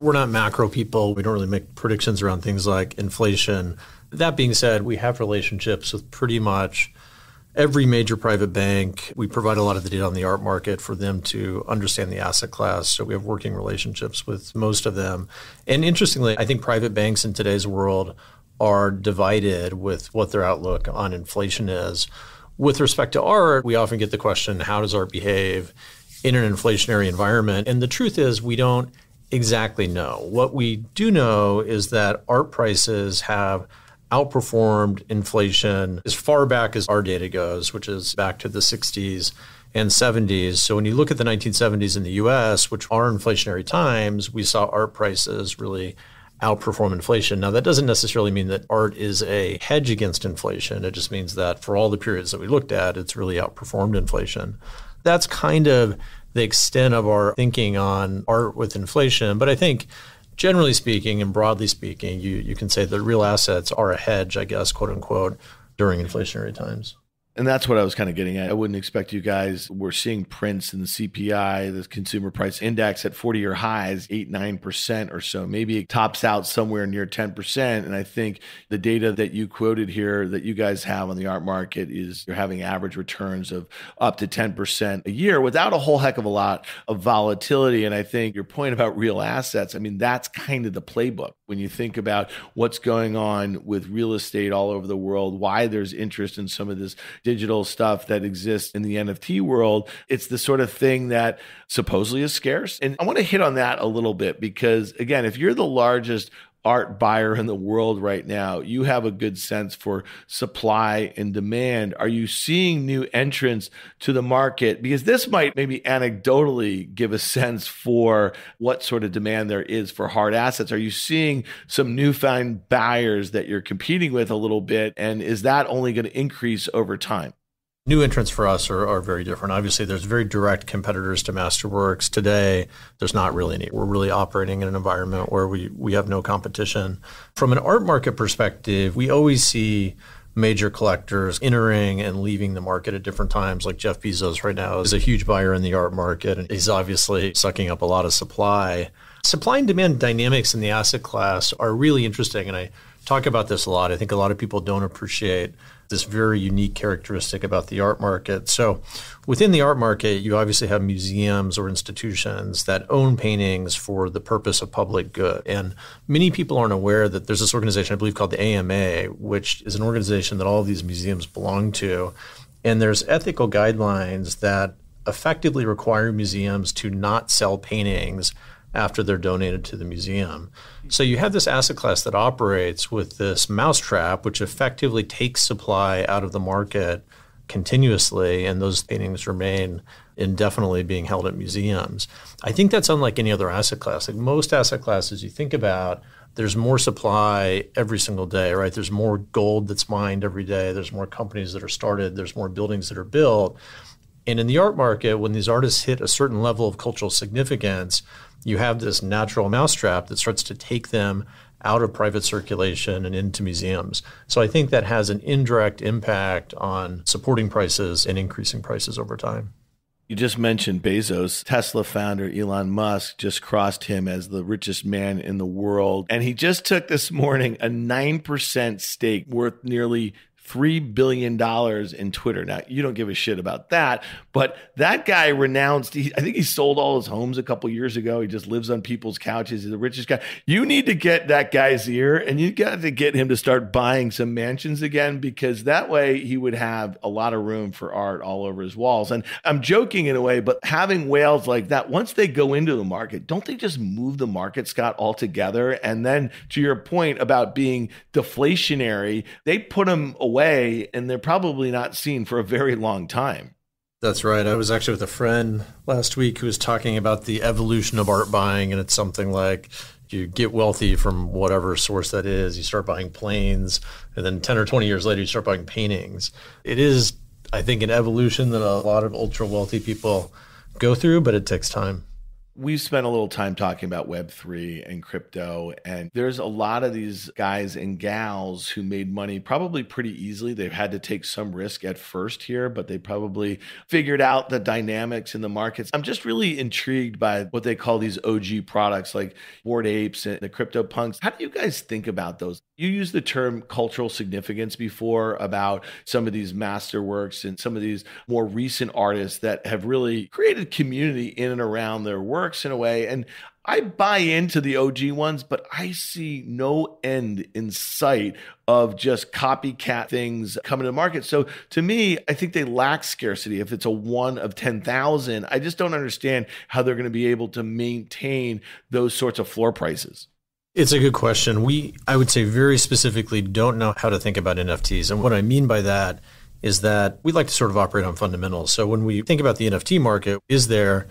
We're not macro people. We don't really make predictions around things like inflation. That being said, we have relationships with pretty much every major private bank. We provide a lot of the data on the art market for them to understand the asset class. So we have working relationships with most of them. And interestingly, I think private banks in today's world are divided with what their outlook on inflation is. With respect to art, we often get the question how does art behave in an inflationary environment? And the truth is, we don't exactly know. What we do know is that art prices have outperformed inflation as far back as our data goes, which is back to the 60s and 70s. So when you look at the 1970s in the US, which are inflationary times, we saw art prices really outperform inflation. Now, that doesn't necessarily mean that art is a hedge against inflation. It just means that for all the periods that we looked at, it's really outperformed inflation. That's kind of the extent of our thinking on art with inflation. But I think generally speaking and broadly speaking, you, you can say that real assets are a hedge, I guess, quote unquote, during inflationary times. And that's what I was kind of getting at. I wouldn't expect you guys. We're seeing prints in the CPI, the consumer price index at 40 year highs, 8, 9% or so. Maybe it tops out somewhere near 10%. And I think the data that you quoted here that you guys have on the art market is you're having average returns of up to 10% a year without a whole heck of a lot of volatility. And I think your point about real assets, I mean, that's kind of the playbook when you think about what's going on with real estate all over the world, why there's interest in some of this digital stuff that exists in the NFT world. It's the sort of thing that supposedly is scarce. And I want to hit on that a little bit because, again, if you're the largest art buyer in the world right now, you have a good sense for supply and demand. Are you seeing new entrants to the market? Because this might maybe anecdotally give a sense for what sort of demand there is for hard assets. Are you seeing some newfound buyers that you're competing with a little bit? And is that only going to increase over time? New entrants for us are, are very different. Obviously, there's very direct competitors to Masterworks. Today, there's not really any. We're really operating in an environment where we, we have no competition. From an art market perspective, we always see major collectors entering and leaving the market at different times. Like Jeff Bezos right now is a huge buyer in the art market, and he's obviously sucking up a lot of supply. Supply and demand dynamics in the asset class are really interesting, and I talk about this a lot. I think a lot of people don't appreciate this very unique characteristic about the art market. So, within the art market, you obviously have museums or institutions that own paintings for the purpose of public good. And many people aren't aware that there's this organization, I believe, called the AMA, which is an organization that all of these museums belong to. And there's ethical guidelines that effectively require museums to not sell paintings after they're donated to the museum. So you have this asset class that operates with this mousetrap, which effectively takes supply out of the market continuously, and those paintings remain indefinitely being held at museums. I think that's unlike any other asset class. Like most asset classes you think about, there's more supply every single day, right? There's more gold that's mined every day. There's more companies that are started. There's more buildings that are built. And in the art market, when these artists hit a certain level of cultural significance, you have this natural mousetrap that starts to take them out of private circulation and into museums. So I think that has an indirect impact on supporting prices and increasing prices over time. You just mentioned Bezos. Tesla founder Elon Musk just crossed him as the richest man in the world. And he just took this morning a 9% stake worth nearly $3 billion in Twitter. Now, you don't give a shit about that, but that guy renounced, he, I think he sold all his homes a couple years ago. He just lives on people's couches. He's the richest guy. You need to get that guy's ear and you got to get him to start buying some mansions again because that way he would have a lot of room for art all over his walls. And I'm joking in a way, but having whales like that, once they go into the market, don't they just move the market, Scott, altogether? And then to your point about being deflationary, they put them away away and they're probably not seen for a very long time. That's right. I was actually with a friend last week who was talking about the evolution of art buying, and it's something like you get wealthy from whatever source that is. You start buying planes, and then 10 or 20 years later, you start buying paintings. It is, I think, an evolution that a lot of ultra wealthy people go through, but it takes time. We've spent a little time talking about Web3 and crypto, and there's a lot of these guys and gals who made money probably pretty easily. They've had to take some risk at first here, but they probably figured out the dynamics in the markets. I'm just really intrigued by what they call these OG products like Bored Apes and the Crypto Punks. How do you guys think about those? You used the term cultural significance before about some of these masterworks and some of these more recent artists that have really created community in and around their works in a way. And I buy into the OG ones, but I see no end in sight of just copycat things coming to the market. So to me, I think they lack scarcity. If it's a one of 10,000, I just don't understand how they're going to be able to maintain those sorts of floor prices. It's a good question. We, I would say, very specifically don't know how to think about NFTs. And what I mean by that is that we like to sort of operate on fundamentals. So when we think about the NFT market, is there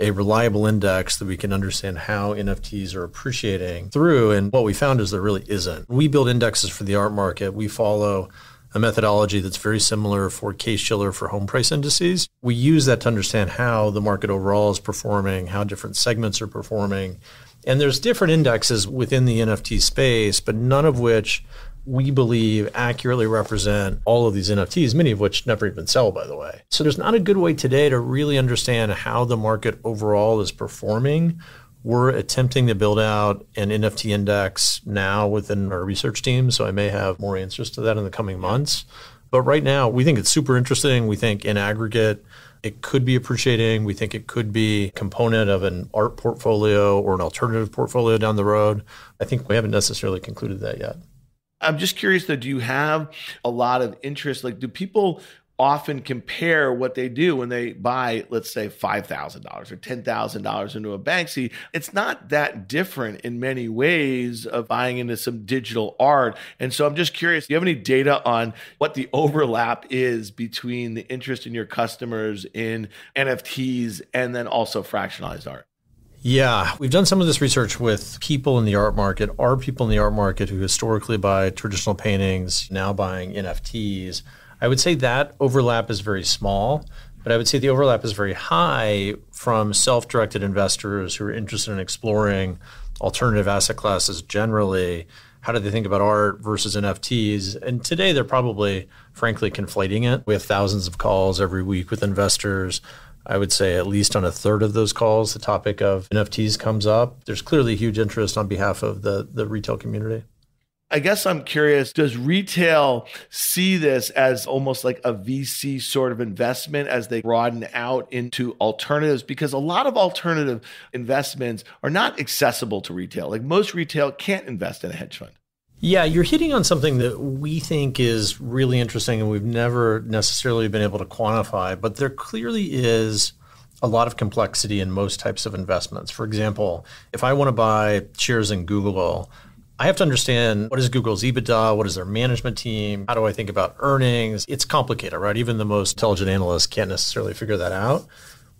a reliable index that we can understand how NFTs are appreciating through. And what we found is there really isn't. We build indexes for the art market. We follow a methodology that's very similar for Case-Shiller for home price indices. We use that to understand how the market overall is performing, how different segments are performing. And there's different indexes within the NFT space, but none of which we believe accurately represent all of these NFTs, many of which never even sell, by the way. So there's not a good way today to really understand how the market overall is performing. We're attempting to build out an NFT index now within our research team. So I may have more answers to that in the coming months. But right now, we think it's super interesting. We think in aggregate, it could be appreciating. We think it could be component of an art portfolio or an alternative portfolio down the road. I think we haven't necessarily concluded that yet. I'm just curious though, do you have a lot of interest? Like, do people often compare what they do when they buy, let's say, $5,000 or $10,000 into a Banksy? It's not that different in many ways of buying into some digital art. And so I'm just curious, do you have any data on what the overlap is between the interest in your customers in NFTs and then also fractionalized art? Yeah, we've done some of this research with people in the art market. Are people in the art market who historically buy traditional paintings now buying NFTs? I would say that overlap is very small, but I would say the overlap is very high from self directed investors who are interested in exploring alternative asset classes generally. How do they think about art versus NFTs? And today they're probably, frankly, conflating it. We have thousands of calls every week with investors I would say at least on a third of those calls, the topic of NFTs comes up. There's clearly huge interest on behalf of the, the retail community. I guess I'm curious does retail see this as almost like a VC sort of investment as they broaden out into alternatives? Because a lot of alternative investments are not accessible to retail. Like most retail can't invest in a hedge fund. Yeah, you're hitting on something that we think is really interesting and we've never necessarily been able to quantify, but there clearly is a lot of complexity in most types of investments. For example, if I want to buy shares in Google, I have to understand what is Google's EBITDA, what is their management team, how do I think about earnings? It's complicated, right? Even the most intelligent analysts can't necessarily figure that out.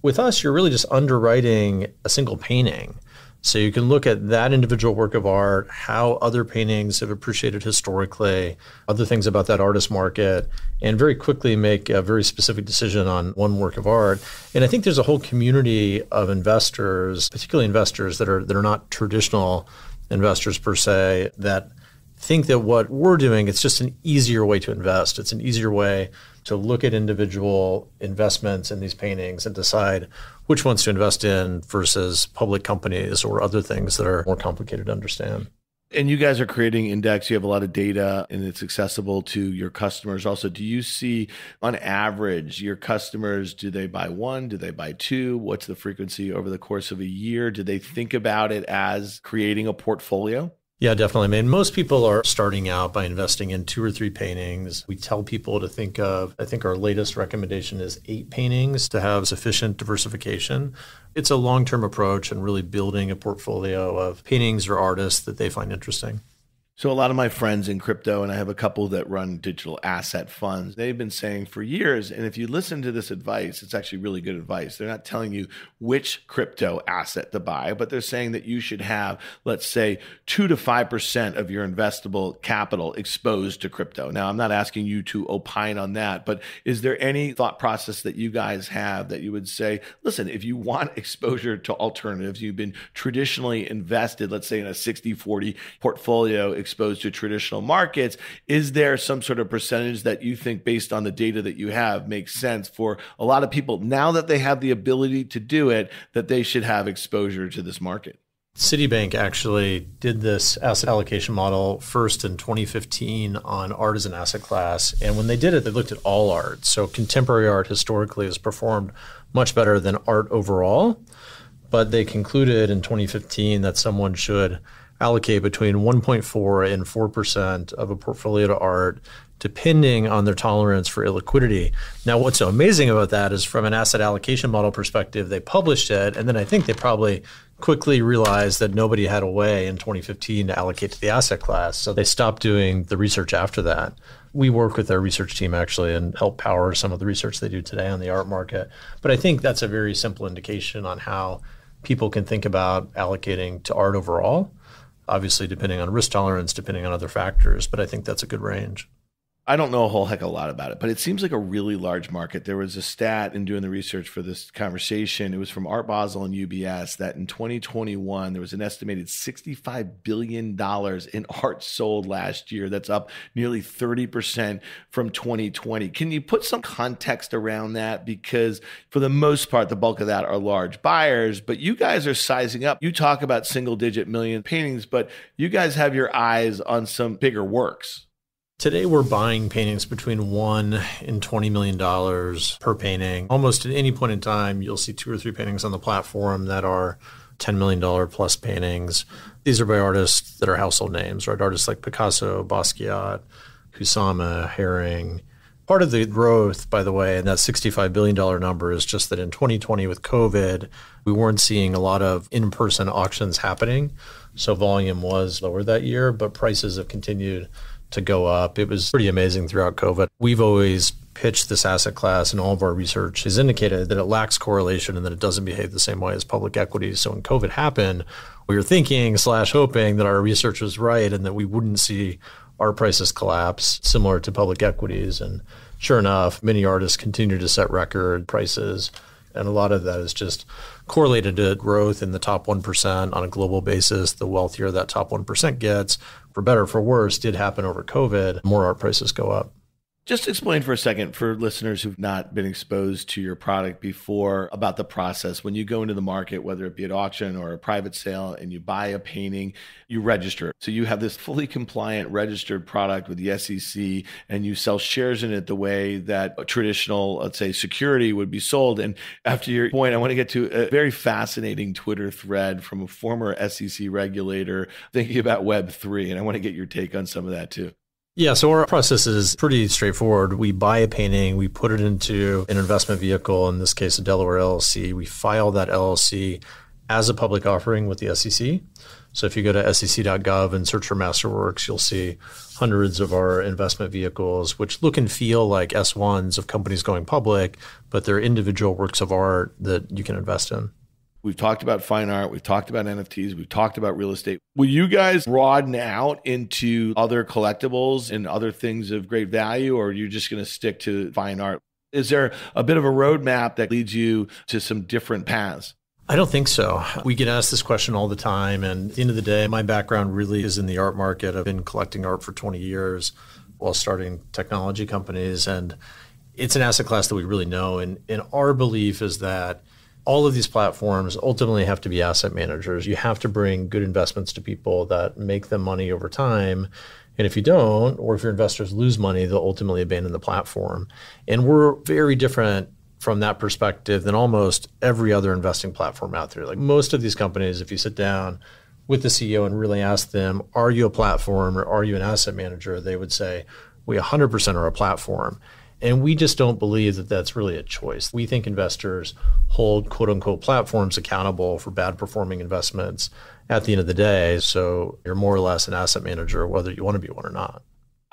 With us, you're really just underwriting a single painting. So you can look at that individual work of art, how other paintings have appreciated historically, other things about that artist market, and very quickly make a very specific decision on one work of art. And I think there's a whole community of investors, particularly investors that are that are not traditional investors per se, that think that what we're doing it's just an easier way to invest. It's an easier way to look at individual investments in these paintings and decide which ones to invest in versus public companies or other things that are more complicated to understand. And you guys are creating index. You have a lot of data and it's accessible to your customers. Also, do you see on average your customers, do they buy one? Do they buy two? What's the frequency over the course of a year? Do they think about it as creating a portfolio? Yeah, definitely. I mean, most people are starting out by investing in two or three paintings. We tell people to think of, I think our latest recommendation is eight paintings to have sufficient diversification. It's a long term approach and really building a portfolio of paintings or artists that they find interesting. So, a lot of my friends in crypto, and I have a couple that run digital asset funds, they've been saying for years, and if you listen to this advice, it's actually really good advice. They're not telling you which crypto asset to buy, but they're saying that you should have, let's say, two to 5% of your investable capital exposed to crypto. Now, I'm not asking you to opine on that, but is there any thought process that you guys have that you would say, listen, if you want exposure to alternatives, you've been traditionally invested, let's say, in a 60 40 portfolio, exposed to traditional markets. Is there some sort of percentage that you think, based on the data that you have, makes sense for a lot of people now that they have the ability to do it, that they should have exposure to this market? Citibank actually did this asset allocation model first in 2015 on art as an asset class. And when they did it, they looked at all art. So contemporary art historically has performed much better than art overall. But they concluded in 2015 that someone should allocate between 1.4 and 4% of a portfolio to art depending on their tolerance for illiquidity. Now, what's so amazing about that is from an asset allocation model perspective, they published it, and then I think they probably quickly realized that nobody had a way in 2015 to allocate to the asset class. So they stopped doing the research after that. We work with their research team actually and help power some of the research they do today on the art market. But I think that's a very simple indication on how people can think about allocating to art overall obviously depending on risk tolerance, depending on other factors, but I think that's a good range. I don't know a whole heck of a lot about it, but it seems like a really large market. There was a stat in doing the research for this conversation. It was from Art Basel and UBS that in 2021, there was an estimated $65 billion in art sold last year. That's up nearly 30% from 2020. Can you put some context around that? Because for the most part, the bulk of that are large buyers, but you guys are sizing up. You talk about single digit million paintings, but you guys have your eyes on some bigger works. Today, we're buying paintings between one and $20 million per painting. Almost at any point in time, you'll see two or three paintings on the platform that are $10 million plus paintings. These are by artists that are household names, right? Artists like Picasso, Basquiat, Kusama, Haring. Part of the growth, by the way, and that $65 billion number is just that in 2020 with COVID, we weren't seeing a lot of in person auctions happening. So volume was lower that year, but prices have continued to go up. It was pretty amazing throughout COVID. We've always pitched this asset class, and all of our research has indicated that it lacks correlation and that it doesn't behave the same way as public equities. So when COVID happened, we were thinking slash hoping that our research was right and that we wouldn't see our prices collapse similar to public equities. And sure enough, many artists continue to set record prices. And a lot of that is just correlated to growth in the top 1% on a global basis. The wealthier that top 1% gets, for better for worse, did happen over COVID, more art prices go up. Just explain for a second for listeners who've not been exposed to your product before about the process. When you go into the market, whether it be at auction or a private sale, and you buy a painting, you register. So you have this fully compliant registered product with the SEC, and you sell shares in it the way that a traditional, let's say, security would be sold. And after your point, I want to get to a very fascinating Twitter thread from a former SEC regulator thinking about Web3. And I want to get your take on some of that too. Yeah, so our process is pretty straightforward. We buy a painting, we put it into an investment vehicle, in this case, a Delaware LLC. We file that LLC as a public offering with the SEC. So if you go to sec.gov and search for Masterworks, you'll see hundreds of our investment vehicles, which look and feel like S1s of companies going public, but they're individual works of art that you can invest in. We've talked about fine art. We've talked about NFTs. We've talked about real estate. Will you guys broaden out into other collectibles and other things of great value, or are you just going to stick to fine art? Is there a bit of a roadmap that leads you to some different paths? I don't think so. We get asked this question all the time. And at the end of the day, my background really is in the art market. I've been collecting art for 20 years while starting technology companies. And it's an asset class that we really know. And, and our belief is that all of these platforms ultimately have to be asset managers. You have to bring good investments to people that make them money over time. And if you don't, or if your investors lose money, they'll ultimately abandon the platform. And we're very different from that perspective than almost every other investing platform out there. Like most of these companies, if you sit down with the CEO and really ask them, are you a platform or are you an asset manager? They would say, we 100% are a platform. And we just don't believe that that's really a choice. We think investors hold quote unquote platforms accountable for bad performing investments at the end of the day. So you're more or less an asset manager, whether you want to be one or not.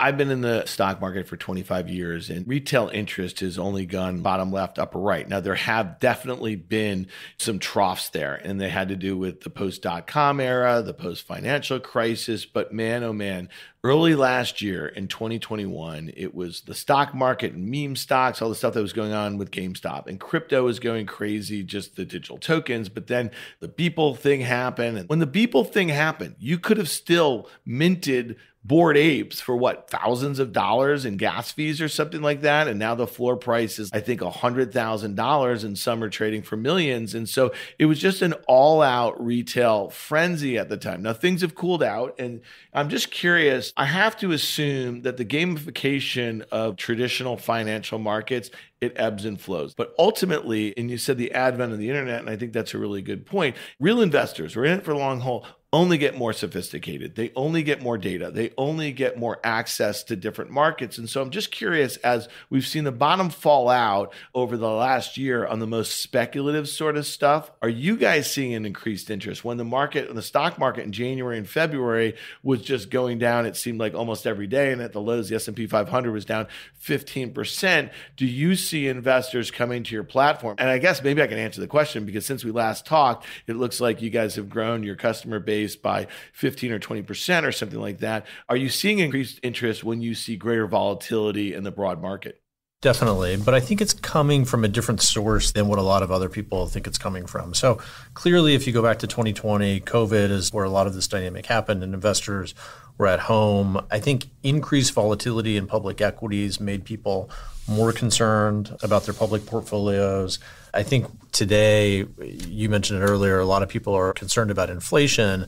I've been in the stock market for 25 years and retail interest has only gone bottom left, upper right. Now, there have definitely been some troughs there, and they had to do with the post dot com era, the post financial crisis. But man, oh man, early last year in 2021, it was the stock market and meme stocks, all the stuff that was going on with GameStop, and crypto was going crazy, just the digital tokens. But then the Beeple thing happened. And when the Beeple thing happened, you could have still minted bored apes for what thousands of dollars in gas fees or something like that and now the floor price is i think a hundred thousand dollars and some are trading for millions and so it was just an all-out retail frenzy at the time now things have cooled out and i'm just curious i have to assume that the gamification of traditional financial markets it ebbs and flows. But ultimately, and you said the advent of the internet, and I think that's a really good point. Real investors, we're in it for the long haul, only get more sophisticated. They only get more data. They only get more access to different markets. And so I'm just curious as we've seen the bottom fall out over the last year on the most speculative sort of stuff, are you guys seeing an increased interest when the market, the stock market in January and February was just going down, it seemed like almost every day and at the lows the S&P 500 was down 15%. Do you see investors coming to your platform? And I guess maybe I can answer the question because since we last talked, it looks like you guys have grown your customer base by 15 or 20% or something like that. Are you seeing increased interest when you see greater volatility in the broad market? Definitely. But I think it's coming from a different source than what a lot of other people think it's coming from. So clearly, if you go back to 2020, COVID is where a lot of this dynamic happened and investors were at home. I think increased volatility in public equities made people more concerned about their public portfolios. I think today, you mentioned it earlier, a lot of people are concerned about inflation.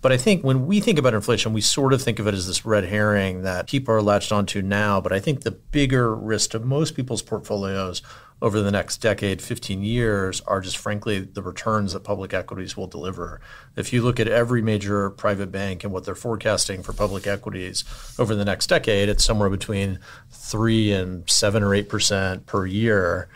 But I think when we think about inflation, we sort of think of it as this red herring that people are latched onto now. But I think the bigger risk to most people's portfolios over the next decade, 15 years, are just frankly the returns that public equities will deliver. If you look at every major private bank and what they're forecasting for public equities over the next decade, it's somewhere between three and seven or eight percent per year.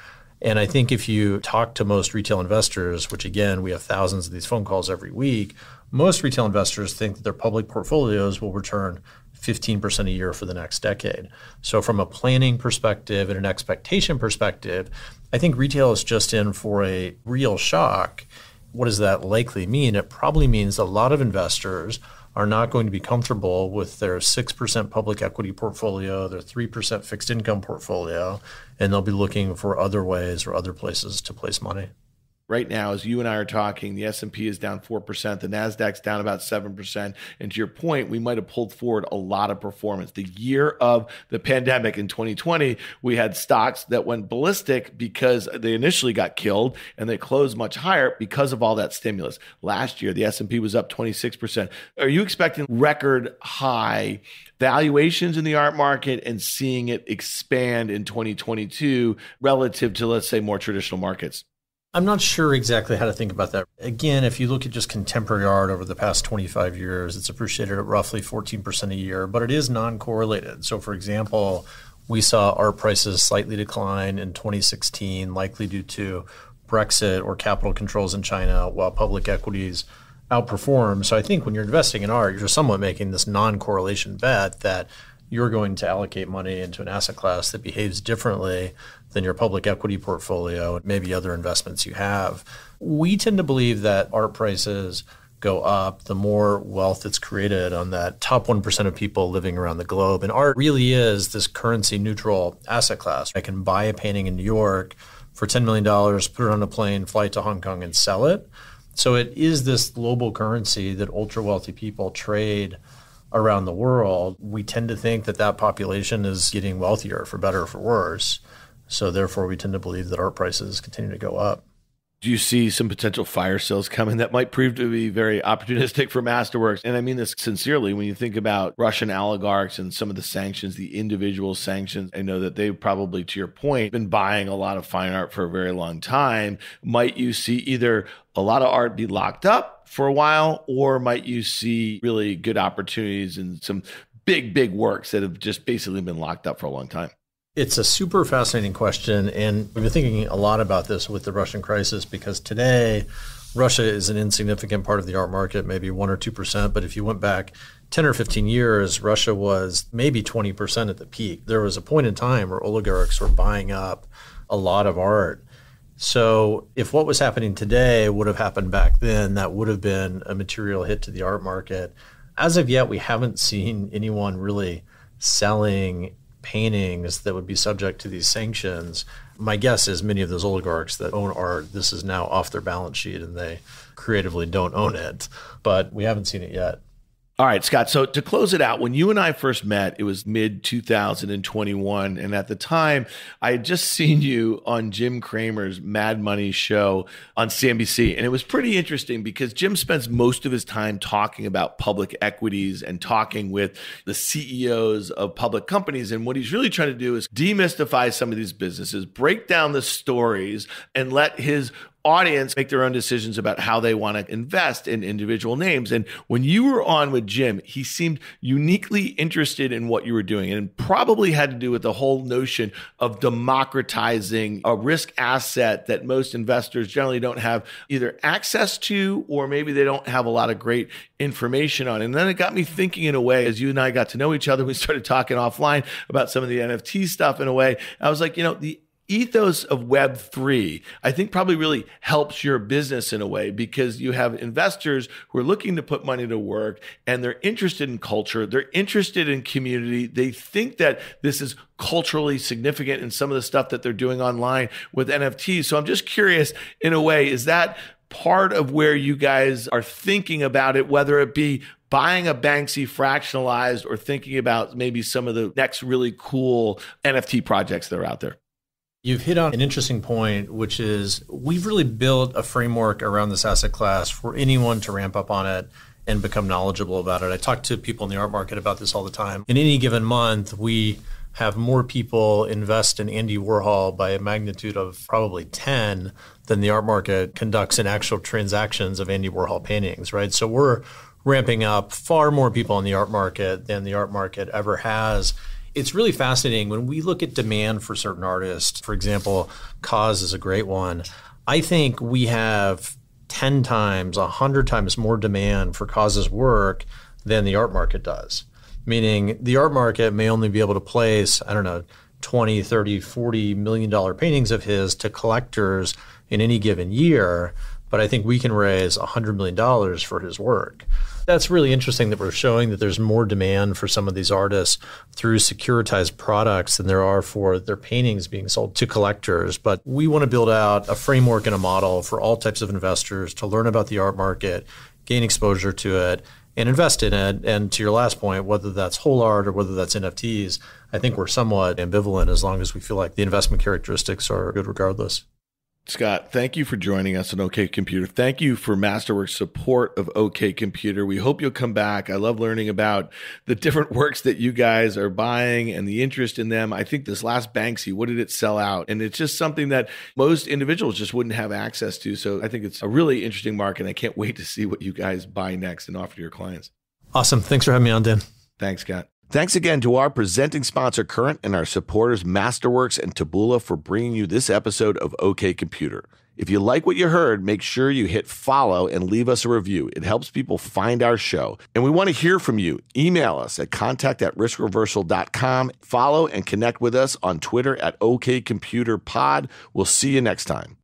And I think if you talk to most retail investors, which again, we have thousands of these phone calls every week, most retail investors think that their public portfolios will return 15% a year for the next decade. So, from a planning perspective and an expectation perspective, I think retail is just in for a real shock. What does that likely mean? It probably means a lot of investors are not going to be comfortable with their 6% public equity portfolio, their 3% fixed income portfolio, and they'll be looking for other ways or other places to place money right now as you and I are talking, the S&P is down 4%, the Nasdaq's down about 7%, and to your point, we might have pulled forward a lot of performance. The year of the pandemic in 2020, we had stocks that went ballistic because they initially got killed and they closed much higher because of all that stimulus. Last year, the S&P was up 26%. Are you expecting record high valuations in the art market and seeing it expand in 2022 relative to let's say more traditional markets? I'm not sure exactly how to think about that. Again, if you look at just contemporary art over the past 25 years, it's appreciated at roughly 14% a year, but it is non correlated. So, for example, we saw art prices slightly decline in 2016, likely due to Brexit or capital controls in China, while public equities outperform. So, I think when you're investing in art, you're somewhat making this non correlation bet that you're going to allocate money into an asset class that behaves differently than your public equity portfolio and maybe other investments you have. We tend to believe that art prices go up, the more wealth that's created on that top 1% of people living around the globe. And art really is this currency neutral asset class. I can buy a painting in New York for $10 million, put it on a plane, fly to Hong Kong, and sell it. So it is this global currency that ultra wealthy people trade around the world. We tend to think that that population is getting wealthier for better or for worse. So therefore, we tend to believe that art prices continue to go up. Do you see some potential fire sales coming that might prove to be very opportunistic for Masterworks? And I mean this sincerely when you think about Russian oligarchs and some of the sanctions, the individual sanctions. I know that they've probably, to your point, been buying a lot of fine art for a very long time. Might you see either a lot of art be locked up for a while, or might you see really good opportunities and some big, big works that have just basically been locked up for a long time? It's a super fascinating question. And we've been thinking a lot about this with the Russian crisis because today, Russia is an insignificant part of the art market, maybe 1 or 2%. But if you went back 10 or 15 years, Russia was maybe 20% at the peak. There was a point in time where oligarchs were buying up a lot of art. So, if what was happening today would have happened back then, that would have been a material hit to the art market. As of yet, we haven't seen anyone really selling paintings that would be subject to these sanctions. My guess is many of those oligarchs that own art, this is now off their balance sheet and they creatively don't own it. But we haven't seen it yet. All right, Scott. So to close it out, when you and I first met, it was mid 2021. And at the time, I had just seen you on Jim Cramer's Mad Money show on CNBC. And it was pretty interesting because Jim spends most of his time talking about public equities and talking with the CEOs of public companies. And what he's really trying to do is demystify some of these businesses, break down the stories, and let his audience make their own decisions about how they want to invest in individual names. And when you were on with Jim, he seemed uniquely interested in what you were doing and probably had to do with the whole notion of democratizing a risk asset that most investors generally don't have either access to or maybe they don't have a lot of great information on. And then it got me thinking in a way as you and I got to know each other, we started talking offline about some of the NFT stuff in a way. I was like, you know, the ethos of Web3, I think probably really helps your business in a way because you have investors who are looking to put money to work and they're interested in culture, they're interested in community. They think that this is culturally significant in some of the stuff that they're doing online with NFTs. So I'm just curious, in a way, is that part of where you guys are thinking about it, whether it be buying a Banksy fractionalized or thinking about maybe some of the next really cool NFT projects that are out there? You've hit on an interesting point, which is we've really built a framework around this asset class for anyone to ramp up on it and become knowledgeable about it. I talk to people in the art market about this all the time. In any given month, we have more people invest in Andy Warhol by a magnitude of probably 10 than the art market conducts in actual transactions of Andy Warhol paintings, right? So we're ramping up far more people in the art market than the art market ever has it's really fascinating when we look at demand for certain artists. For example, KAWS is a great one. I think we have 10 times, 100 times more demand for KAWS's work than the art market does. Meaning the art market may only be able to place, I don't know, 20, 30, 40 million dollar paintings of his to collectors in any given year, but I think we can raise 100 million dollars for his work that's really interesting that we're showing that there's more demand for some of these artists through securitized products than there are for their paintings being sold to collectors. But we want to build out a framework and a model for all types of investors to learn about the art market, gain exposure to it, and invest in it. And to your last point, whether that's whole art or whether that's NFTs, I think we're somewhat ambivalent as long as we feel like the investment characteristics are good regardless. Scott, thank you for joining us on OK Computer. Thank you for Masterworks support of OK Computer. We hope you'll come back. I love learning about the different works that you guys are buying and the interest in them. I think this last Banksy, what did it sell out? And it's just something that most individuals just wouldn't have access to. So I think it's a really interesting market. I can't wait to see what you guys buy next and offer to your clients. Awesome. Thanks for having me on, Dan. Thanks, Scott. Thanks again to our presenting sponsor, Current, and our supporters, Masterworks and Taboola, for bringing you this episode of OK Computer. If you like what you heard, make sure you hit follow and leave us a review. It helps people find our show. And we want to hear from you. Email us at contact at riskreversal.com. Follow and connect with us on Twitter at OKComputerPod. We'll see you next time.